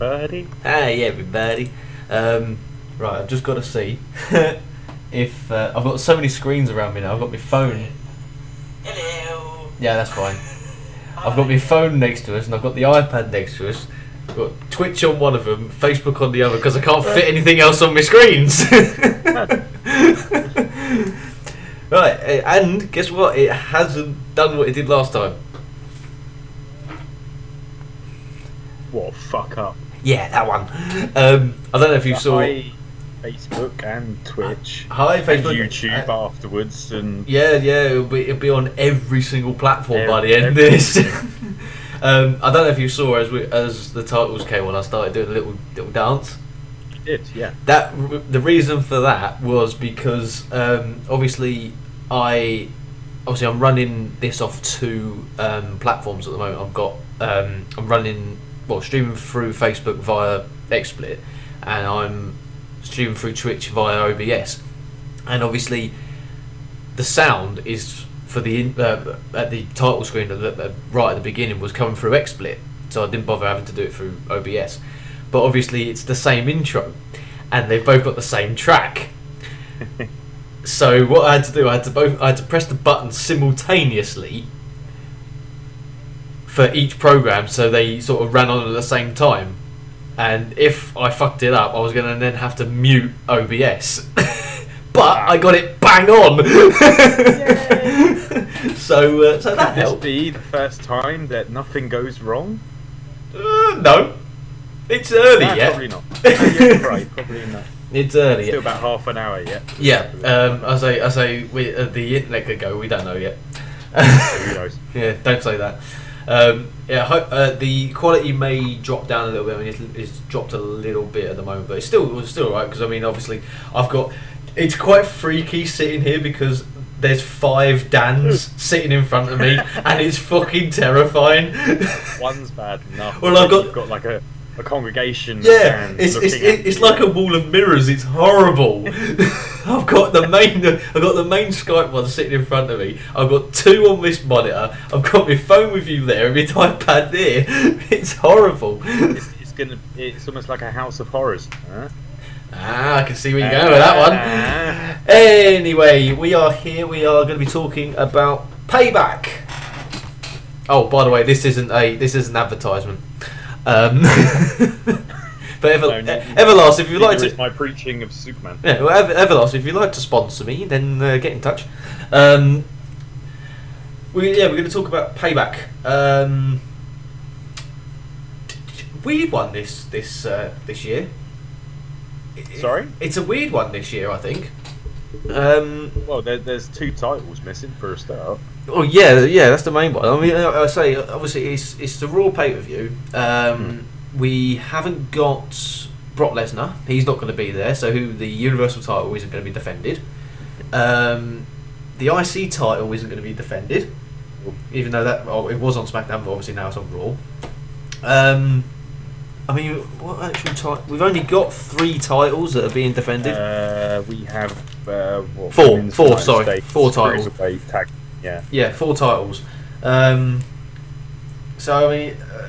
everybody. Hi everybody. Um, right, I've just got to see if uh, I've got so many screens around me now. I've got my phone. Hello. Yeah, that's fine. I've got my phone next to us, and I've got the iPad next to us. I've got Twitch on one of them, Facebook on the other, because I can't fit anything else on my screens. right, and guess what? It hasn't done what it did last time. What fuck up? Yeah, that one. Um, I don't know if you saw. Hi, Facebook and Twitch. Hi, and Facebook. YouTube Uh, afterwards and Yeah, yeah, it'll be, it'll be on every single platform by the end of this. um, I don't know if you saw as we, as the titles came on, I started doing a little little dance. you did, yeah. That the reason for that was because um, obviously I obviously I'm running this off two um, platforms at the moment. I've got um, I'm running well streaming through Facebook via XSplit, and I'm streaming through Twitch via OBS, and obviously the sound is for the uh, at the title screen at the, uh, right at the beginning was coming through XSplit, so I didn't bother having to do it through OBS. But obviously it's the same intro, and they've both got the same track. so what I had to do, I had to both, I had to press the button simultaneously for each program, so they sort of ran on at the same time. And if I fucked it up, I was going to then have to mute OBS. but I got it bang on. so, uh, so that Could this helped. be the first time that nothing goes wrong? Uh, no, it's early Nah, yet. Probably not. Oh, yeah, right, probably not. It's early. Still about half an hour yet. Yeah. Um, I say, I say, we, uh, the internet could go. We don't know yet. Who knows? yeah, don't say that. Um, yeah, uh, the quality may drop down a little bit. I mean, it's, it's dropped a little bit at the moment, but it's still it's still alright because I mean, obviously, I've got. It's quite freaky sitting here because there's five Dans sitting in front of me, and it's fucking terrifying. One's bad enough. Well, I've got- got like a, a congregation. Yeah, it's it's, it's like a wall of mirrors. It's horrible. I've got the main I've got the main Skype one sitting in front of me. I've got two on this monitor. I've got my phone with you there, and my iPad there. It's horrible. It's, it's gonna. It's almost like a house of horrors. Huh? Ah, I can see where you're going with that one. Anyway, we are here. We are going to be talking about payback. Oh, by the way, this isn't a this is an advertisement. Um, but Ever, Everlast, if you'd like to, is my preaching of Superman. Yeah, well, Ever- Everlast, if you'd like to sponsor me, then uh, get in touch. Um, we, yeah, we're going to talk about payback. Um, weird one this this uh, this year. It- Sorry? it's a weird one this year. I think. Um, Well, there, there's two titles missing for a start. Oh yeah, yeah, that's the main one. I mean, I, I say obviously it's it's the Raw pay per view. Um, We haven't got Brock Lesnar. He's not going to be there. So who the Universal title isn't going to be defended. Um, the IC title isn't going to be defended, even though that oh, it was on SmackDown, but obviously now it's on Raw. Um, I mean, what actual title? We've only got three titles that are being defended. Uh, we have uh, what, Four, four, United sorry, States four titles. Tag. Yeah. Yeah, four titles. Um, so I mean, uh,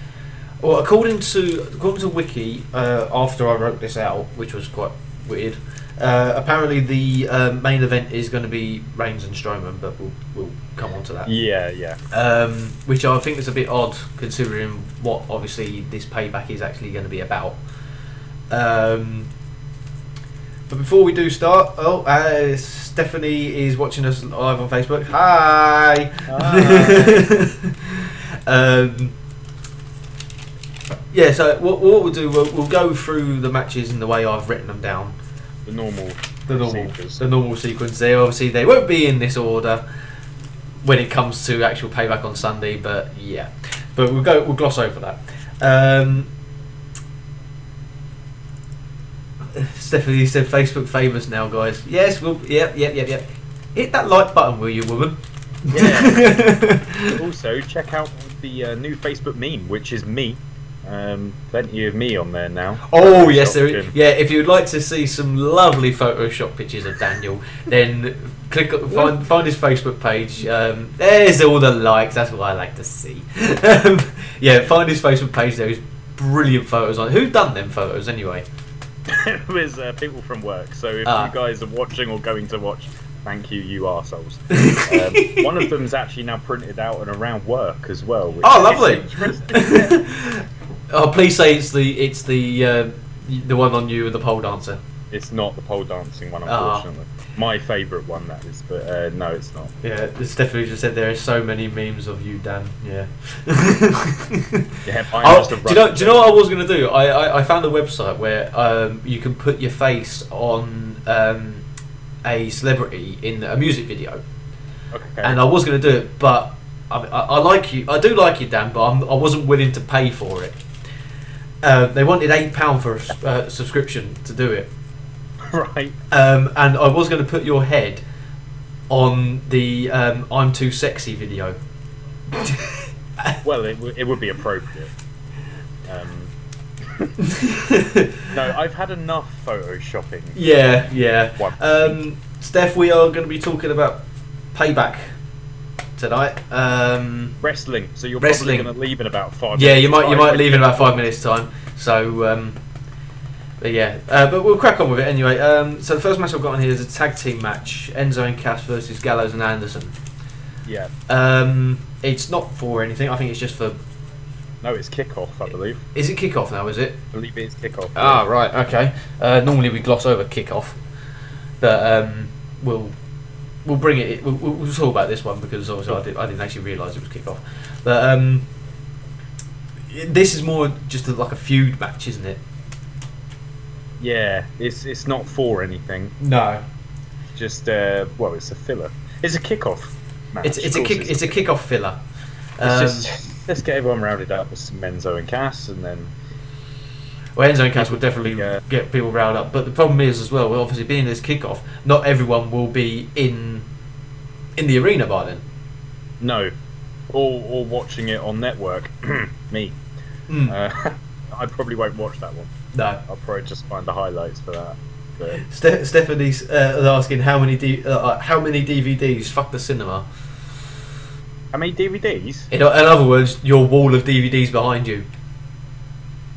well, according to according to Wiki, uh, after I wrote this out, which was quite weird, uh, apparently the um, main event is going to be Reigns and Strowman, but we'll we'll come on to that. Yeah, yeah. Um, which I think is a bit odd considering what obviously this payback is actually going to be about. Um, but before we do start, oh, uh, Stephanie is watching us live on Facebook. Hi. um, yeah, so what, what we'll do, we'll, we'll go through the matches in the way I've written them down The normal. the normal procedures. the normal sequence there. Obviously, they won't be in this order when it comes to actual payback on Sunday, but yeah. But we'll go. We'll gloss over that. Um, Stephanie said Facebook famous now, guys. Yes, we'll. Yep, yep, yep, yep. Hit that like button, will you, woman? Yeah. also, check out the uh, new Facebook meme, which is me Um, plenty of me on there now. Oh yes, there is. Yeah, if you'd like to see some lovely Photoshop pictures of Daniel, then click on- find find his Facebook page. Um, there's all the likes. That's what I like to see. um, yeah, find his Facebook page. There is brilliant photos on. Who done them photos anyway? it was uh, people from work. So if Ah. you guys are watching or going to watch, thank you, you arseholes. um, one of them's actually now printed out and around work as well. Oh, lovely. oh, please say it's the it's the uh, the one on you with the pole dancer. it's not the pole dancing one, Ah. unfortunately. My favourite one, that is, but uh, no, it's not. Yeah, Stephanie just said there are so many memes of you, Dan. Yeah. Yeah, mine Oh, must have do you know? Do you know what I was going to do? I, I, I found a website where um, you can put your face on um, a celebrity in a music video, Okay. and I was going to do it, but I, I, I like you. I do like you, Dan, but I'm, I wasn't willing to pay for it. Uh, they wanted eight pound for a uh, subscription to do it, right. um, and I was going to put your head on the um, "I'm Too Sexy" video. Well, it, w- it would be appropriate. Um, no, I've had enough photoshopping. Yeah, yeah. Um, Steph, we are going to be talking about payback tonight. Um, Wrestling. So you're Wrestling. probably going to leave in about five. yeah, minutes. you might you might leave in about five minutes time. So, um, but yeah, uh, but we'll crack on with it anyway. Um, so the first match I've got on here is a tag team match: Enzo and Cass versus Gallows and Anderson. Yeah. Um, it's not for anything. I think it's just for. No, it's kickoff, I believe. Is it kickoff now? Is it? I believe it's kickoff. Ah, right, okay. Uh, normally we gloss over kick-off, but um, we'll we'll bring it. We'll, we'll we'll talk about this one because obviously I, did, I didn't actually realise it was kick-off. But um, this is more just a, like a feud match, isn't it? Yeah, it's it's not for anything. No, Just uh, well, it's a filler. It's a kickoff. Match. it's it's a kick. It's a kickoff filler. Um, just let's get everyone rounded up with some Menzo and Cass, and then well, Enzo and Cass will definitely Yeah. get people riled up. But the problem is as well, well, obviously being this kick-off, not everyone will be in in the arena by then. no, or or watching it on network. Me, Mm, uh, I probably won't watch that one. No. I'll probably just find the highlights for that. But Ste- Stephanie's uh, asking how many D- uh, uh, how many DVDs. Fuck the cinema. how many DVDs? In, in other words, your wall of DVDs behind you.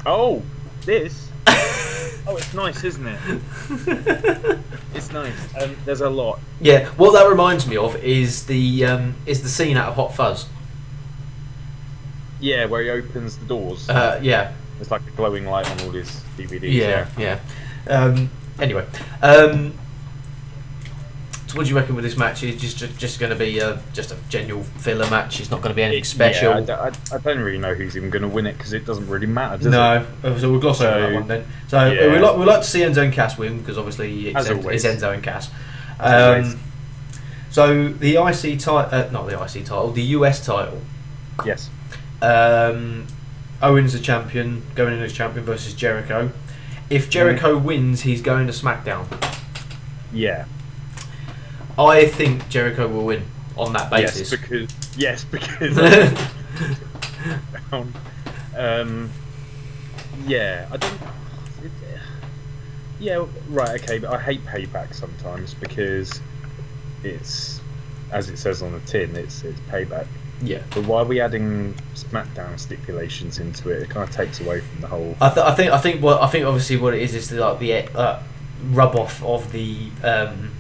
Oh, this. Oh, it's nice, isn't it? It's nice. Um, there's a lot. yeah, what that reminds me of is the um, is the scene out of Hot Fuzz. Yeah, where he opens the doors. Uh, yeah, There's like a glowing light on all these DVDs. yeah, yeah. Um, anyway, um, so what do you reckon with this match? It's just just, going to be uh, just a general filler match. It's not going to be anything special. Yeah, I, d- I- I don't really know who's even going to win it because it doesn't really matter, does it? No, uh, so we'll gloss over that one then. So uh, yeah. we like we like to see Enzo and Cass win because obviously it's, En- it's Enzo and Cass. Um, so the IC title, uh, not the IC title, the US title. Yes. Um, Owens the champion, going in as champion versus Jericho. If Jericho wins, he's going to SmackDown. Yeah. I think Jericho will win on that basis. Yes, because yes, because um, um, yeah, I don't. It, yeah, right, okay, but I hate payback sometimes because it's as it says on the tin, it's it's payback. Yeah. But why are we adding SmackDown stipulations into it? It kind of takes away from the whole. I, th- I think I think what I think obviously what it is is the, like the uh, rub off of the um,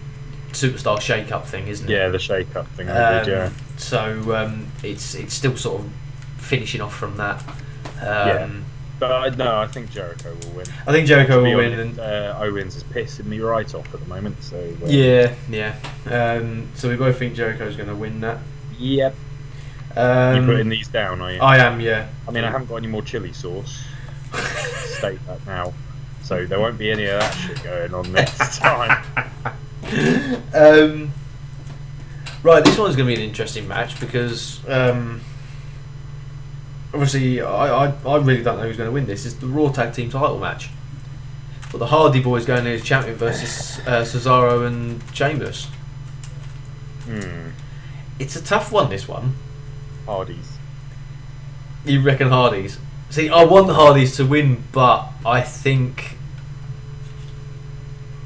superstar shake up thing, isn't it? Yeah, the shake up thing. Um, did, yeah. So um, it's it's still sort of finishing off from that. Um, Yeah. But I, no, I think Jericho will win. I think Jericho will win. honest, And, uh, Owens is pissing me right off at the moment. So uh, yeah, yeah. Um, so we both think Jericho's going to win that. Yep. Um, you putting these down, are you? I am, yeah. I mean, I haven't got any more chili sauce. State that now. So there won't be any of that shit going on next time. um, right, this one's going to be an interesting match because um, obviously I, I, I really don't know who's going to win this. It's the Raw Tag Team title match. But the Hardy Boys going in as champion versus uh, Cesaro and Sheamus. Hmm. It's a tough one, this one. Hardys. You reckon Hardy's? See, I want the Hardys to win, but I think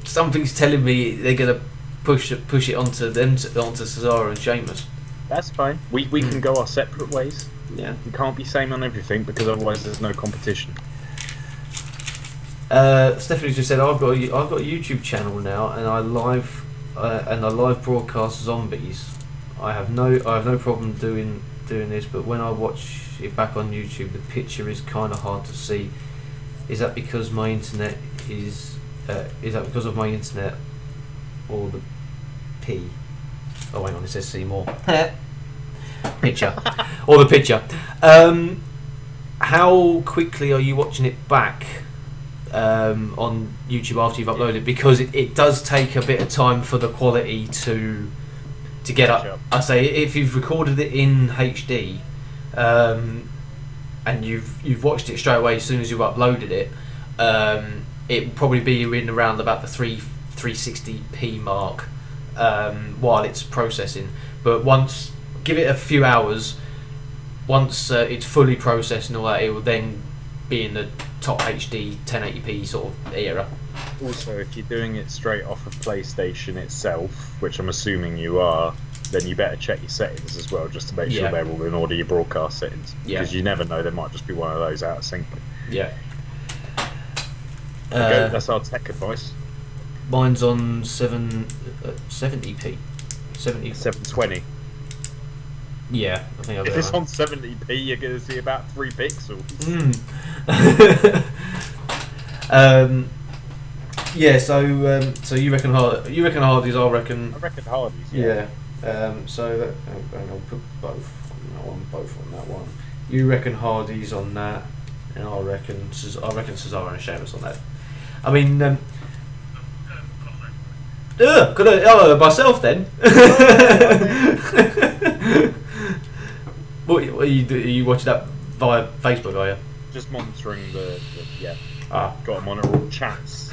something's telling me they're gonna push it, push it onto them, to, onto Cesaro and Sheamus. That's fine. We we can go our separate ways. Yeah. We can't be same on everything because otherwise there's no competition. Uh, Stephanie just said I've got a, I've got a YouTube channel now, and I live uh, and I live broadcast zombies. I have no I have no problem doing doing this, but when I watch it back on YouTube, the picture is kind of hard to see. Is that because my internet is uh, is that because of my internet or the P? Oh, hang on, it says see more. picture or the picture. Um, how quickly are you watching it back? um, on YouTube after you've uploaded because it, it does take a bit of time for the quality to to get up. I say if you've recorded it in HD um, and you've you've watched it straight away as soon as you've uploaded it, um, it will probably be in around about the three 360p mark um, while it's processing. But once give it a few hours, once uh, it's fully processed and all that, it will then be in the top HD 1080p sort of era. Also, if you're doing it straight off of PlayStation itself, which I'm assuming you are, then you better check your settings as well, just to make Yeah. sure they're all in order. Your broadcast settings, Yeah. because you never know, there might just be one of those out of sync. Yeah. Okay, Uh, that's our tech advice. mine's on seven uh, 70p. 70. 720. Yeah, I think I've If it's that. on 70p, you're going to see about three pixels. Mm. um, yeah, so um, so you reckon hard? You reckon Hardy's? I reckon. I reckon Hardy's. Yeah. Um, so that, and I'll put both on that one, both on that one. You reckon Hardy's on that, and I reckon I reckon Cesaro and Sheamus on that. I mean, um, ugh, could I oh, myself then? what, what are you do? Are you watching that via Facebook? Are you? Just monitoring the, the yeah. Ah, Got to monitor all chats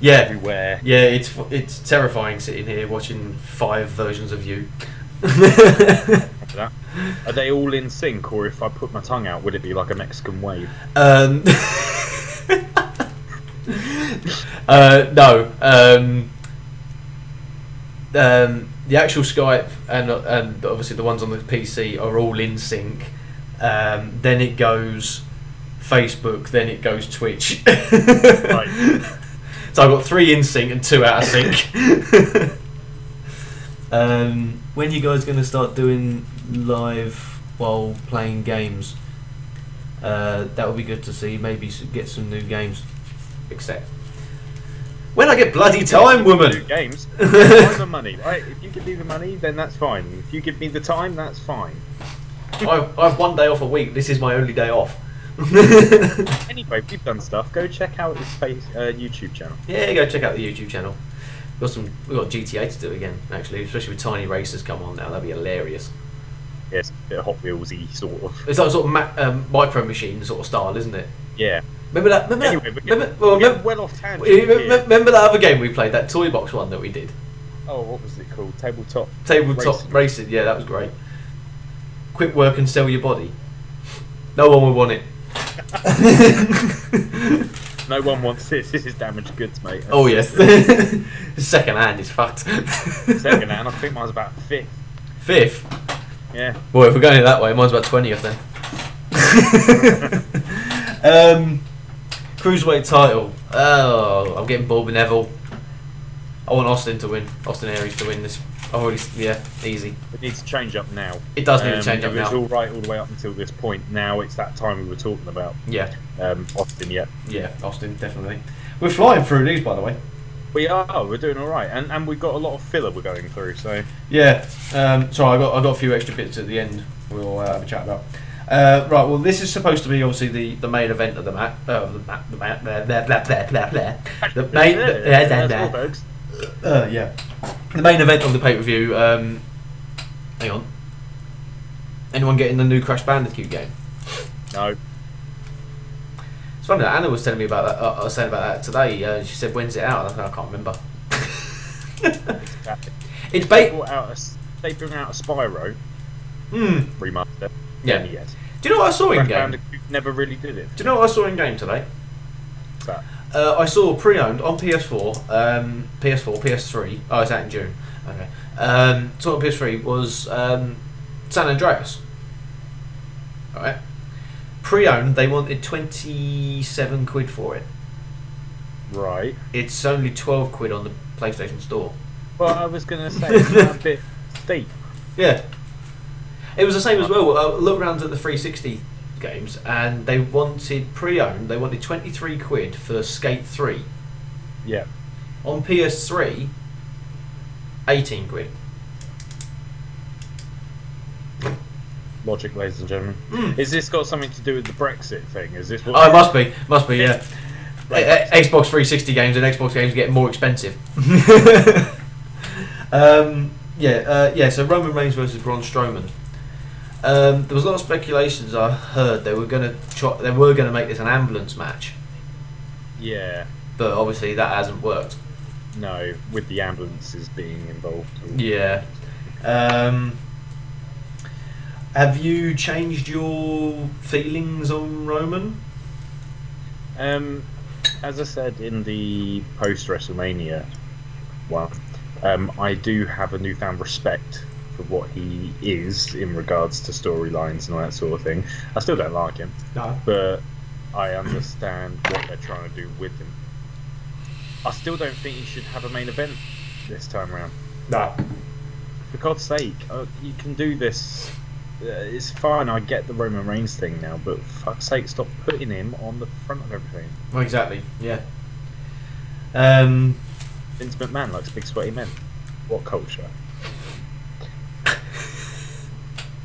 yeah. everywhere. Yeah, it's it's terrifying sitting here watching five versions of you. Are they all in sync, or if I put my tongue out, would it be like a Mexican wave? um, uh, no. Um, um, the actual Skype and and obviously the ones on the PC are all in sync. Um, then it goes Facebook. Then it goes Twitch. So I've got three in sync and two out of sync. um, when you guys going to start doing live while playing games? Uh, that would be good to see. Maybe get some new games. Except when I get bloody time, Do woman. games. I'm the money, right? If you give me the money, then that's fine. If you give me the time, that's fine. I, I have one day off a week. This is my only day off. Anyway, we've done stuff. Go check out his face, uh, YouTube channel. yeah, go check out the YouTube channel. We've Got some. We got GTA to do again. Actually, especially with Tiny Racers come on now. That'd be hilarious. Yes, a bit of Hot Wheelsy sort of. It's like sort of ma- um, micro machine sort of style, isn't it? Yeah. Remember that? Remember Anyway, that? remember, well, remember, well off tangent. remember, that other game we played, that toy box one that we did, Oh, what was it called? Tabletop. tabletop Racing. racing. Yeah, that was great. Quick work and sell your body. No one would want it. No one wants this. This is damaged goods, mate. oh yes, second hand is fucked. Second hand, I think mine's about fifth. Fifth. Yeah. Well, if we're going that way, mine's about twentieth then. um, cruiserweight title. Oh, I'm getting bored with Neville. I want Austin to win. Austin Aries to win this. I've yeah, easy. It needs to change up now. It does need to change up It was now. all right all the way up until this point. Now it's that time we were talking about. Yeah, Um, Austin, yeah. yeah, Austin definitely. We're flying through these, by the way. We are. We're doing all right, and and we've got a lot of filler we're going through. So Yeah. Um, sorry, I got I got a few extra bits at the end. We'll uh, have a chat about. Uh, right. Well, this is supposed to be obviously the, the main event of the map. Uh, the ma- the ma- blah, blah, blah, blah, blah, blah. The main. Blah, blah, That's blah. all, folks. Uh, yeah. The main event of the pay per view. Um, hang on. Anyone getting the new Crash Bandicoot game? No. It's funny that Anna was telling me about that. Uh, I was saying about that today. Uh, she said, "When's it out?" I, I can't remember. It's They bait. brought out a. They bring out a Spyro Hmm. remaster. Yeah. Yes. Do you know what I saw in game? Bandicoot never really did it. Do you know what I saw in game today? But Uh, I saw pre-owned on PS4, um, PS4, PS3. Oh, it's out in June. Okay. Um, saw on PS3 was um, San Andreas. All right. Pre-owned, they wanted twenty-seven quid for it. right. It's only twelve quid on the PlayStation Store. Well, I was gonna say it's a bit steep. Yeah. It was the same as well. Uh, look around at the 360 games, and they wanted pre-owned. They wanted 23 quid for Skate 3. Yeah. On PS3, 18 quid. Logic, ladies and gentlemen. Mm. Is this got something to do with the Brexit thing? Is this what? Oh, it must be, must be, yeah. Right. A- a- Xbox 360 games and Xbox games get more expensive. um, yeah, uh, yeah. So Roman Reigns versus Braun Strowman. Um, there was a lot of speculations. I heard they were going to they were going to make this an ambulance match, Yeah. but obviously that hasn't worked. No, with the ambulances being involved. Yeah. Um, have you changed your feelings on Roman? Um, as I said in the post WrestleMania one, um, I do have a newfound respect for what he is in regards to storylines and all that sort of thing. I still don't like him, No. but I understand what they're trying to do with him. I still don't think he should have a main event this time around. No. For God's sake, uh, you can do this. Uh, it's fine. I get the Roman Reigns thing now, but for fuck's sake, stop putting him on the front of everything. Well, exactly. Yeah. Um, Vince McMahon likes big sweaty men. What culture?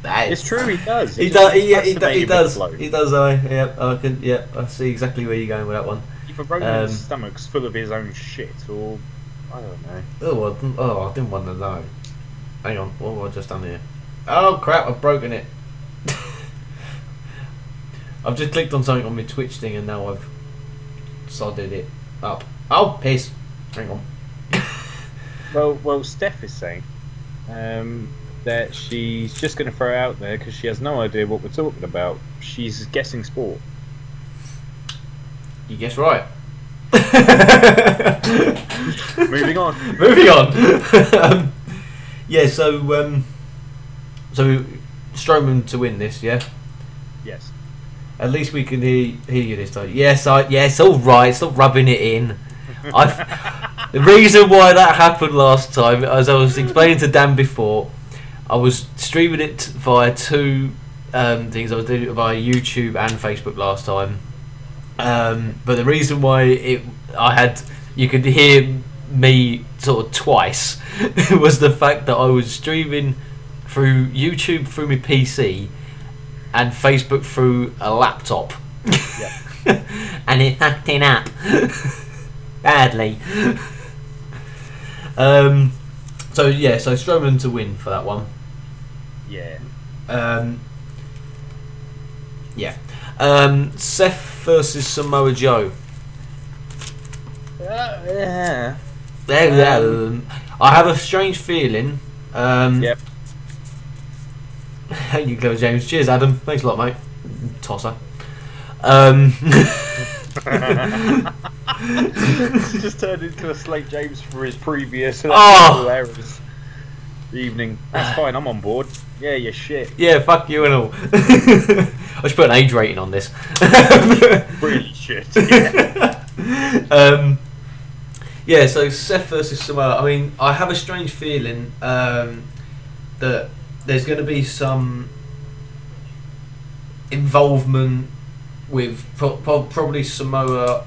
That It's true, he does. He just does. He, he, do- he does. He does. I yeah. I can. Yeah. I see exactly where you're going with that one. Either Roman's Um, stomach's full of his own shit, or I don't know. Oh, I didn't, oh, I didn't want to know. Hang on. What have I just done here? Oh crap! I've broken it. I've just clicked on something on my Twitch thing, and now I've sodded it up. Oh, piss! Hang on. Well, well, Steph is saying um, that she's just going to throw out there because she has no idea what we're talking about. She's guessing sport. You guess right. Moving on. Moving on. um, yeah, so um, so Strowman to win this, yeah. Yes. At least we can hear, hear you this time. Yes, I yes, all right. Stop rubbing it in. I the reason why that happened last time, as I was explaining to Dan before, I was streaming it via two um, things. I was doing it via YouTube and Facebook last time. Um, but the reason why it, I had you could hear me sort of twice was the fact that I was streaming through YouTube through my PC and Facebook through a laptop. Yeah. and it acting up badly. um, so yeah, so Strowman to win for that one. Yeah. Um, yeah. Um, Seth versus Samoa Joe. yeah. There, Um, I have a strange feeling. Um, Yep. Thank you, Clever James. Cheers, Adam. Thanks a lot, mate. Tosser. Um, just turned into a Slate James for his previous Oh. errors. Evening. That's fine. I'm on board. Yeah, you shit. yeah, fuck you and all. I should put an age rating on this. Really shit. Yeah. um, yeah, so Seth versus Samoa. I mean, I have a strange feeling um, that there's going to be some involvement with pro- pro- probably Samoa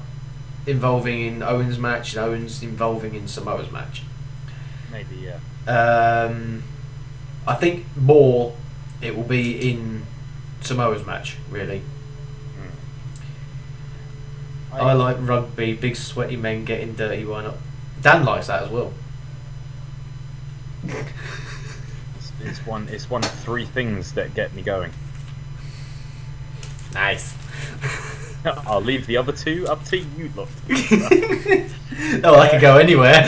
involving in Owens' match and Owens involving in Samoa's match. Maybe yeah. Um, I think more it will be in Samoa's match, really. I like rugby, big sweaty men getting dirty. Why not? Dan likes that as well. It's, it's one. It's one of three things that get me going. Nice. I'll leave the other two up to you lot. oh, I could go anywhere.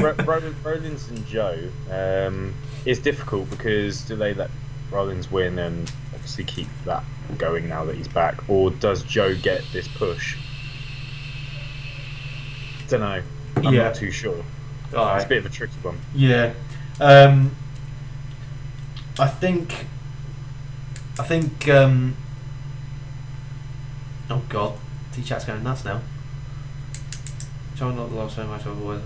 Ro- Ro- Rollins and Joe um, is difficult because do they let Rollins win and obviously keep that going now that he's back, or does Joe get this push? Don't know. I'm Yeah. not too sure. All It's a bit of a tricky one. Yeah. Um, I think. I think. Um, oh God, T chat's going nuts now. Try not the last time I told boys.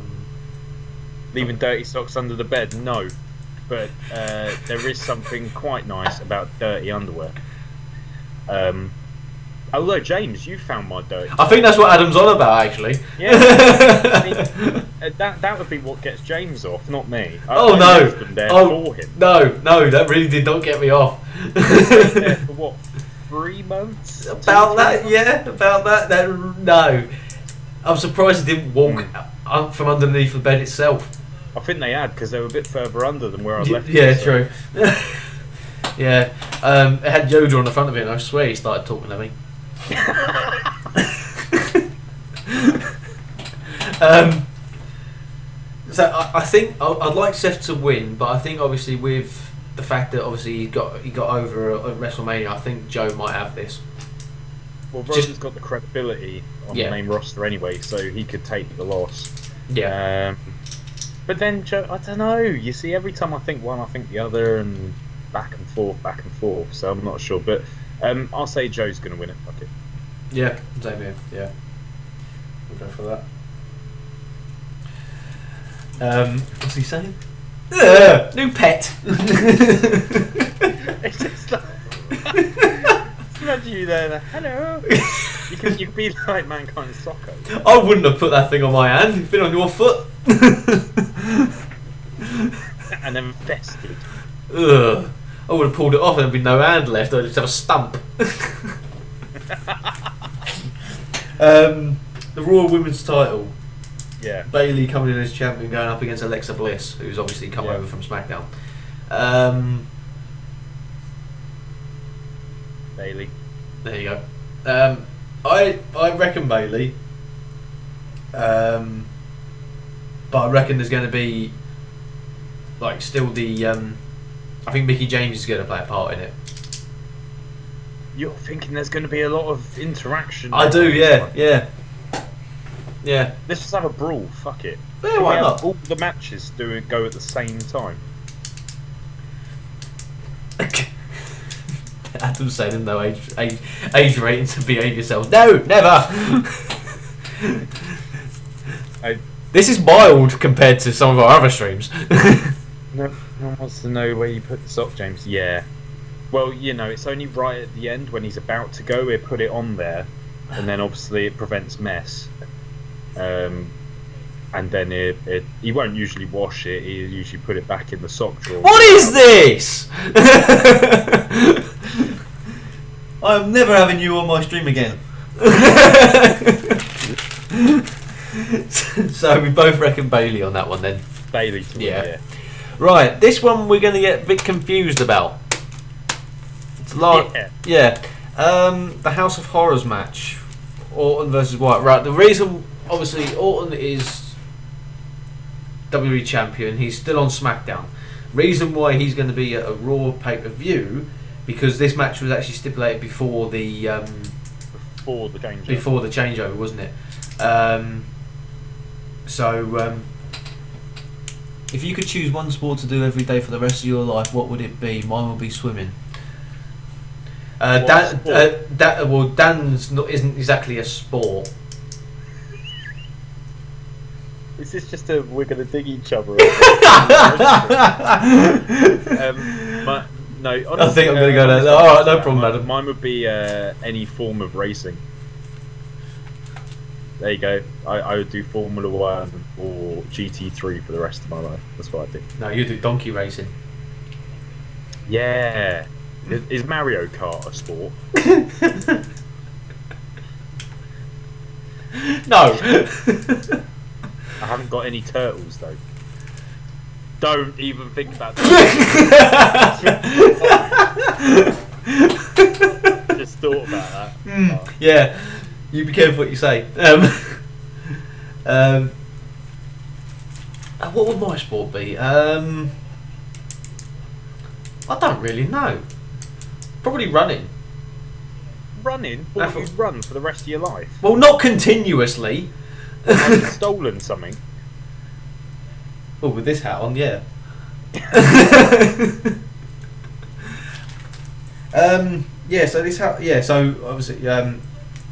Leaving dirty socks under the bed? No. But uh, there is something quite nice about dirty underwear. Um, although, James, you found my dirty. I think that's what Adam's on about, actually. Yeah. I mean, uh, that, that would be what gets James off, not me. I, oh no! them there Oh for him. no! No, that really did not get me off. For what? Three months? About that, months? yeah, about that. That no, I'm surprised he didn't walk Hmm. up from underneath the bed itself. I think they had because they were a bit further under than where I left. yeah, them, so- true. yeah, um, it had Yoda on the front of it, and I swear he started talking to me. um, so I, I think I- I'd like Seth to win, but I think obviously with the fact that obviously he got he got over at WrestleMania, I think Joe might have this. Well, Just- Roger's got the credibility on Yeah. the main roster anyway, so he could take the loss. Yeah, Um, but then Joe, I don't know. You see, every time I think one, I think the other, and back and forth, back and forth. So I'm not sure, but um, I'll say Joe's going to win it. Fuck it. yeah, same here. Yeah, we'll go for that. Um, what's he saying? Ugh, new pet. It's just like, imagine you there. like, Hello. You can you can be like mankind soccer. I wouldn't have put that thing on my hand. It's been on your foot. and then vested. Ugh. I would have pulled it off and there'd be no hand left. I'd just have a stump. um, the Royal Women's title. Yeah. Bayley coming in as champion, going up against Alexa Bliss, who's obviously come Yeah. over from SmackDown. Um, Bayley. there you go. Um, I I reckon Bayley. Um, but I reckon there's going to be like still the. Um, I think Mickie James is going to play a part in it. You're thinking there's going to be a lot of interaction. I do, yeah, yeah, yeah. Let's just have a brawl. Fuck it. Yeah, Can we why not? All the matches do it go at the same time. Adam's saying no age, age, age rating to behave yourselves. No, never. I, this is mild compared to some of our other streams. no, no one wants to know where you put the sock, James. Yeah. Well, you know, it's only right at the end when he's about to go. We put it on there, and then obviously it prevents mess. Um, and then it, it he won't usually wash it. He usually put it back in the sock drawer. what is this? I'm never having you on my stream again. so we both reckon Bayley on that one then. Bayley Yeah. yeah. Right, this one we're going to get a bit confused about. It's like, Yeah. yeah, um, the House of Horrors match, Orton versus Wyatt. Right, the reason, obviously, Orton is WWE champion. He's still on SmackDown. Reason why he's going to be at a Raw pay per view because this match was actually stipulated before the um, Before the change. before the changeover, wasn't it? Um, so, um, if you could choose one sport to do every day for the rest of your life, what would it be? Mine would be swimming. Uh, Dan, uh, Dan, well, Dan's not, isn't exactly a sport. Is this just a we're gonna dig each other? um, my, no, I think I'm gonna go there. honestly, All right, no mine- problem, madam. Mine would be uh, any form of racing. There you go. I, I would do Formula One or GT3 for the rest of my life. That's what I do. no, you do donkey racing. Yeah. Is, is Mario Kart a sport? no. I haven't got any turtles though. Don't even think about that. Just thought about that. Hmm, Oh. yeah, you be careful what you say. Um, um, what would my sport be? Um, I don't really know. Probably running. Running? What would you run for the rest of your life? Well, not continuously. I've stolen something. Oh, with this hat on, yeah. um, yeah. So this house, yeah. So obviously, um,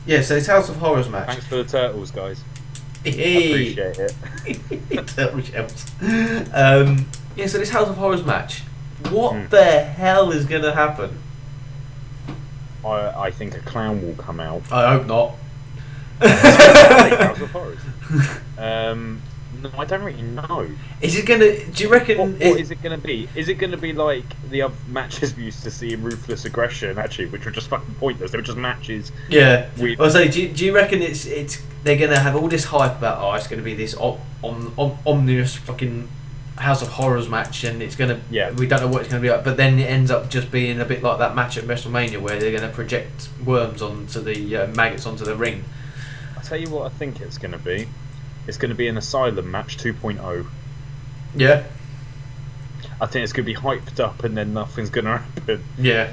yeah. So this House of Horrors match. Thanks for the turtles, guys. I appreciate it. Turtle um, yeah. So this House of Horrors match. What Hmm. the hell is gonna happen? I, I think a clown will come out. I hope not. House of Horrors. Um, no, I don't really know. Is it gonna? Do you reckon? What, what is it going to be? Is it going to be like the other matches we used to see in Ruthless Aggression, actually, which were just fucking pointless? They were just matches. Yeah. We- I was saying, do you, do you reckon it's it's they're gonna have all this hype about oh it's gonna be this om, om, om, omnious fucking House of Horrors match and it's gonna Yeah. we don't know what it's gonna be like but then it ends up just being a bit like that match at WrestleMania where they're gonna project worms onto the uh, maggots onto the ring. I'll tell you what I think it's going to be. It's going to be an Asylum match 2.0. Yeah. I think it's going to be hyped up and then nothing's going to happen. Yeah.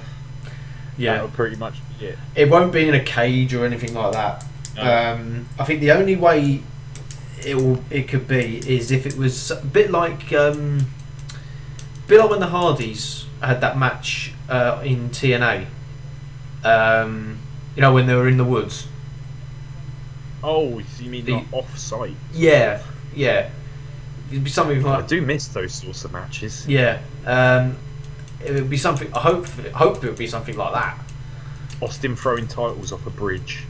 Yeah. That'll pretty much be it. It won't be in a cage or anything like that. No. Um, I think the only way it will it could be is if it was a bit like um, a bit like when the Hardys had that match uh, in TNA. Um, you know when they were in the woods. Oh, so you mean The- like off site? Yeah, yeah. It'd be something like, I do miss those sorts of matches. yeah. Um, it would be something. I hope hope it would be something like that. Austin throwing titles off a bridge.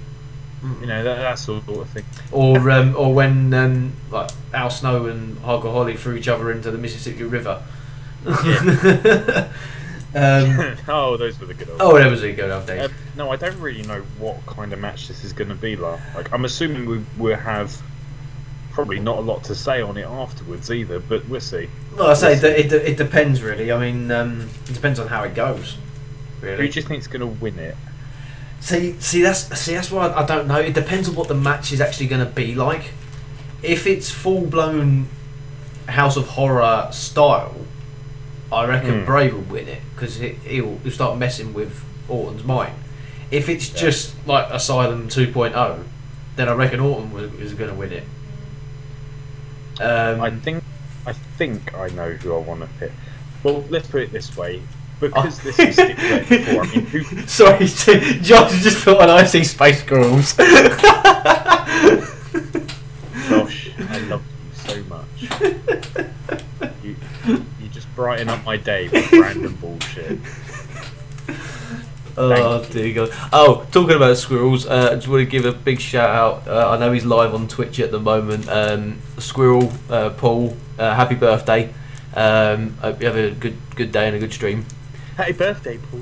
Mm. You know, that, that sort of thing. or um, or when um, like Al Snow and Hardcore Holly threw each other into the Mississippi River. um, oh, those were the good old oh, that was a good update. Uh, no, I don't really know what kind of match this is going to be like. Like, I'm assuming we will have probably not a lot to say on it afterwards either, but we'll see. well, I say that it, it depends really. I mean, um, it depends on how it goes. Who Really. do you think's going to win it? See, see, that's see, that's why I don't know. It depends on what the match is actually going to be like. If it's full blown House of Horror style, I reckon Hmm. Bray will win it because he'll, he'll start messing with Orton's mind. If it's Yeah. just like Asylum 2.0, then I reckon Orton was, is going to win it. Um, I think, I think I know who I want to pick. Well, let's put it this way: because this is before. I mean, who? Sorry, Josh just put on Icy Space Girls. Gosh, I love you so much. Brighten up my day with random bullshit. Oh dear God! Oh, talking about squirrels, uh, I just want to give a big shout out. Uh, I know he's live on Twitch at the moment. Um, Squirrel uh, Paul, uh, happy birthday! Um, hope you have a good good day and a good stream. Happy birthday, Paul.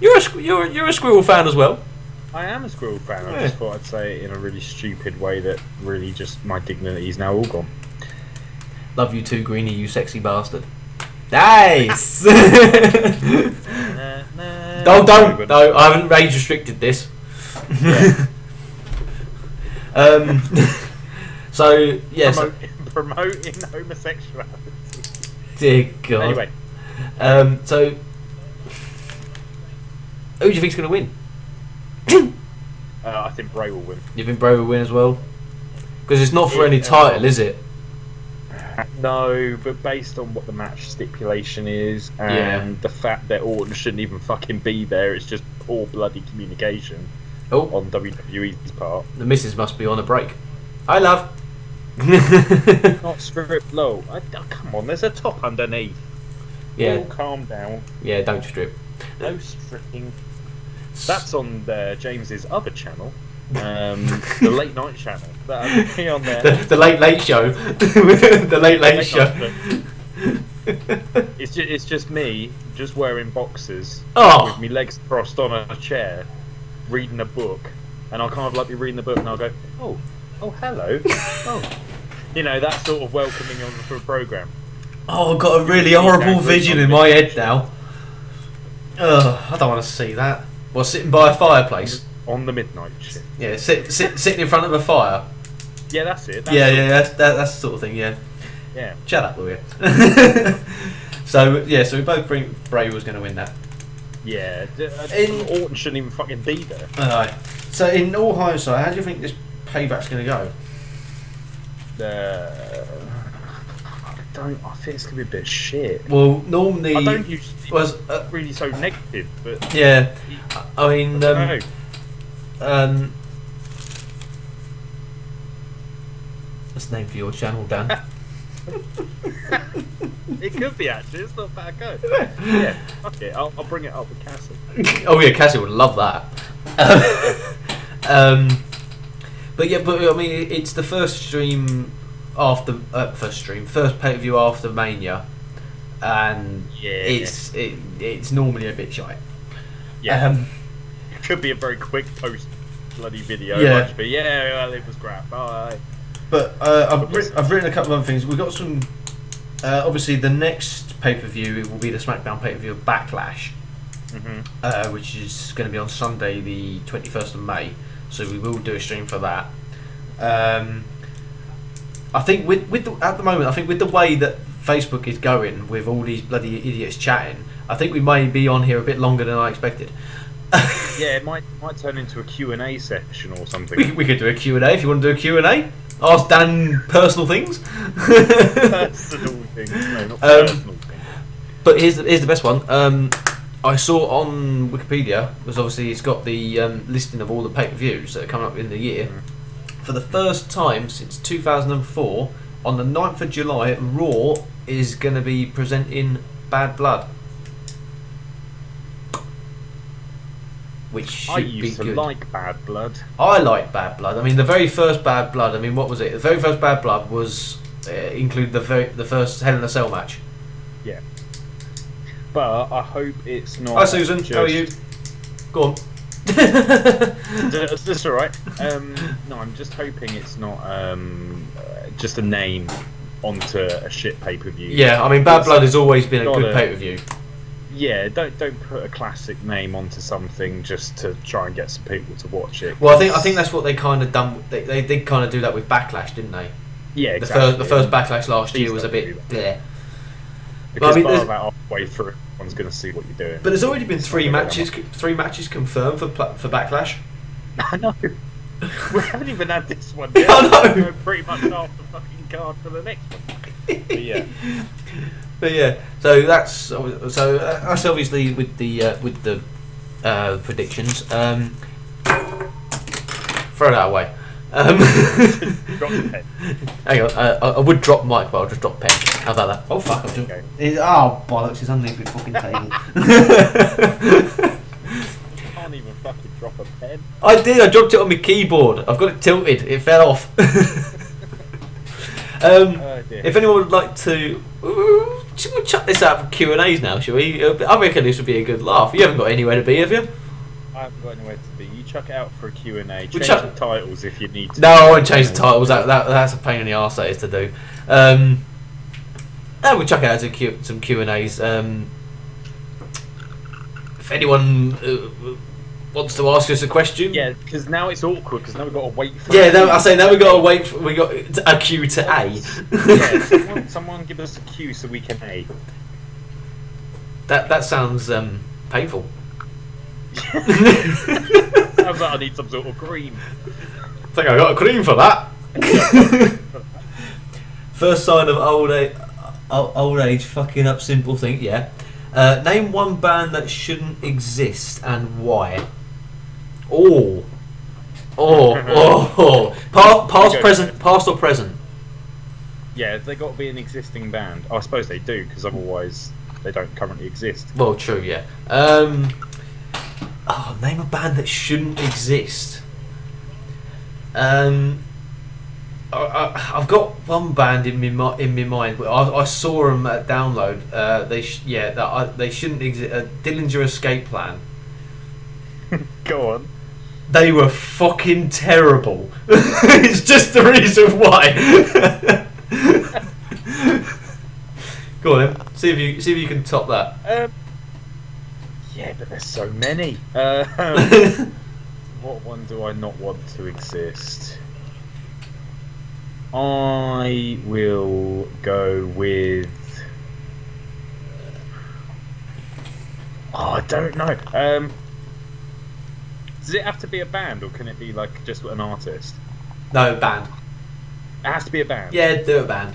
You're a squ- you're you're a squirrel fan as well. I am a squirrel fan. I just thought I'd say it in a really stupid way that really just my dignity is now all gone. Love you too, Greenie, you sexy bastard. Nice. oh, no, don't. No, I haven't rage restricted this. Yeah. um. so yes, Promote, promoting homosexuality. dear God. Anyway, Um, so, who do you think's going to win? uh, I think Bray will win. You think Bray will win as well? Because it's not for any Yeah. title, is it? No, but based on what the match stipulation is and Yeah. the fact that Orton shouldn't even fucking be there, it's just poor bloody communication Oh, on WWE's part. the missus must be on a break. Hi, love. Not strip low. I, oh, come on, there's a top underneath. yeah, calm down. yeah. Don't strip. No stripping. That's on uh, James's other channel, um, the late night channel. On there. the, the late late show. the late late Late show. It's just, it's just me, just wearing boxes Oh. with my legs crossed on a chair, reading a book, and I'll kind of like be reading the book, and I'll go, oh, oh, hello, oh, you know, that sort of welcoming on for a program. Oh, I've got a really horrible vision in my head now. Ugh, I don't want to see that. Well, sitting by a fireplace. On the midnight shit. Yeah, sit, sit, sitting in front of a fire. Yeah, that's it. That's yeah, it. yeah, that's, that, that's the sort of thing. Yeah. yeah. Shut up, lawyer. so yeah, so we both think Bray was going to win that. Yeah, uh, In- Orton shouldn't even fucking be there. Alright. So, in all hindsight, how do you think this payback's going to go? Uh, I don't. I think it's gonna be a bit shit. Well, normally I don't usually was uh, really so negative, but yeah. I mean, I um. Um, what's the name for your channel, Dan? it could be actually. It's not bad go. yeah, fuck it. I'll, I'll bring it up with Cassie. oh yeah, Cassie would love that. um, but yeah, but I mean, it's the first stream after uh, first stream, first pay per view after Mania, and Yeah. it's it, it's normally a bit shy. Yeah, Um, could be a very quick post bloody video. Yeah. Yeah, be, yeah, well, it was crap. Bye. But uh, I've, writ- I've written a couple of other things. We've got some. Uh, obviously, the next pay per view will be the SmackDown pay per view of Backlash, hmm uh, which is going to be on Sunday, the 21st of May. So we will do a stream for that. Um, I think with with the, at the moment, I think with the way that Facebook is going, with all these bloody idiots chatting, I think we may be on here a bit longer than I expected. Yeah, it might might turn into a Q and A session or something. we, we could do a Q&A if you want to do a Q&A. Ask Dan personal things. personal things, no, not Um, personal things. But here's the, here's the best one. Um, I saw on Wikipedia because obviously it's got the um, listing of all the pay per views that are coming up in the year. For the first time since 2004, on the 9th of July, Raw is going to be presenting Bad Blood, which should I be used to good. like Bad Blood. I like Bad Blood. I mean, the very first Bad Blood. I mean, what was it? The very first Bad Blood was uh, include the very, the first Hell in a Cell match. Yeah. But I hope it's not. Hi Susan, just, how are you? Go on. That's, that's all right. Um, no, I'm just hoping it's not um, uh, just a name onto a shit pay per view. Yeah, I mean, Bad Blood has always been a good pay per view. Yeah, don't don't put a classic name onto something just to try and get some people to watch it. Well, I think I think that's what they kind of done. They, they did kind of do that with Backlash, didn't they? yeah, The exactly. first the first Backlash last Please year was a bit there. because I mean, about halfway through, everyone's going to see what you're doing. But there's already been three matches three matches confirmed for for Backlash. I know. we haven't even had this one yet. I know. We're pretty much off the fucking card for the next one. But yeah. But yeah, so that's so uh, that's obviously with the uh, with the uh, predictions. Um, throw that away. Um, Drop the pen. hang on, uh, I, I would drop mic, but I'll just drop pen. How about that? Oh fuck! I've just, Okay. It, oh bollocks! It's underneath the fucking table. I can't even fucking drop a pen. I did. I dropped it on my keyboard. I've got it tilted. It fell off. um, Oh if anyone would like to, ooh, should we chuck this out for Q and A's now? Shall we? I reckon this would be a good laugh. You haven't got anywhere to be, have you? I haven't got anywhere to be. You chuck it out for a Q&A. Change chuck- the titles if you need to. No, I won't change the titles. That, that that's a pain in the arse. That is to do. Um, and we'll chuck out to Q, some Q and A's. Um, if anyone uh, wants to ask us a question, Yeah, because now it's awkward because now we've got to wait for. Yeah, no, I say now we've got to wait. For, we got a Q to A. yeah, someone, someone give us a cue so we can A. that that sounds um, painful. How's that? I need some sort of cream. I think I got a cream for that. First sign of old age, old age fucking up simple thing. Yeah. Uh, name one band that shouldn't exist and why. Oh. Oh, oh, oh. Pa- past, present, past or present. Yeah, they got to be an existing band. I suppose they do because otherwise they don't currently exist. Well, true, yeah. Um, oh, name a band that shouldn't exist. Um, I, I, I've got one band in my in my mind. I, I saw them at download. Uh, they sh- yeah, that I, they shouldn't exist. Uh, Dillinger Escape Plan. Go on. They were fucking terrible. it's just the reason why. Go on, then. see if you see if you can top that. Um, yeah, but there's so many. Uh, what one do I not want to exist? I will go with. Oh, I don't know. Um, does it have to be a band, or can it be like just an artist? No band. It has to be a band. Yeah, do a band.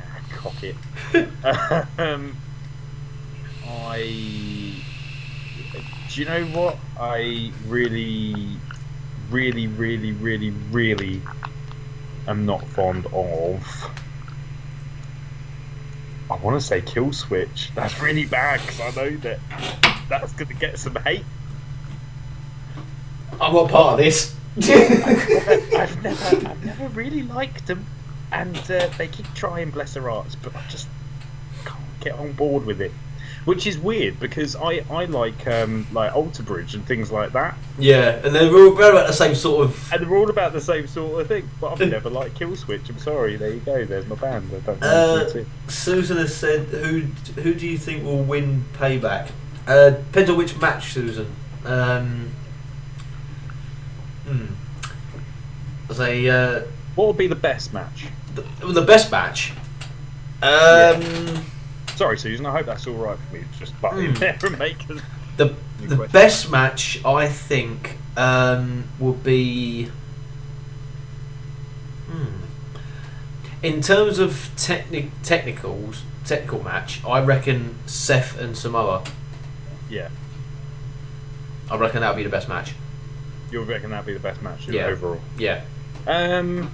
Ah, cock it. um, I. Do you know what I really, really, really, really, really am not fond of? I want to say Killswitch. That's really bad because I know that that's going to get some hate. I'm not part of this. I've never, I've never really liked them, and uh, they keep trying, bless their hearts, but I just can't get on board with it. Which is weird because I, I like um, like Alter Bridge and things like that, yeah, and they're all about the same sort of. and they're all about the same sort of thing. But I've never liked Killswitch. I'm sorry. There you go. There's my band. I don't. Uh, what to do. Susan has said, "Who who do you think will win payback?" Uh, depends on which match, Susan. Um, hmm. Say uh, what would be the best match? the, the best match. Um, Sorry, Susan. I hope that's all right for me. Just butt in Hmm. there and make the the question. best match I think um, would be. Hmm. In terms of technic technicals, technical match, I reckon Seth and Samoa. Yeah, I reckon that would be the best match. You reckon that'd be the best match Yeah. overall? Yeah. Um.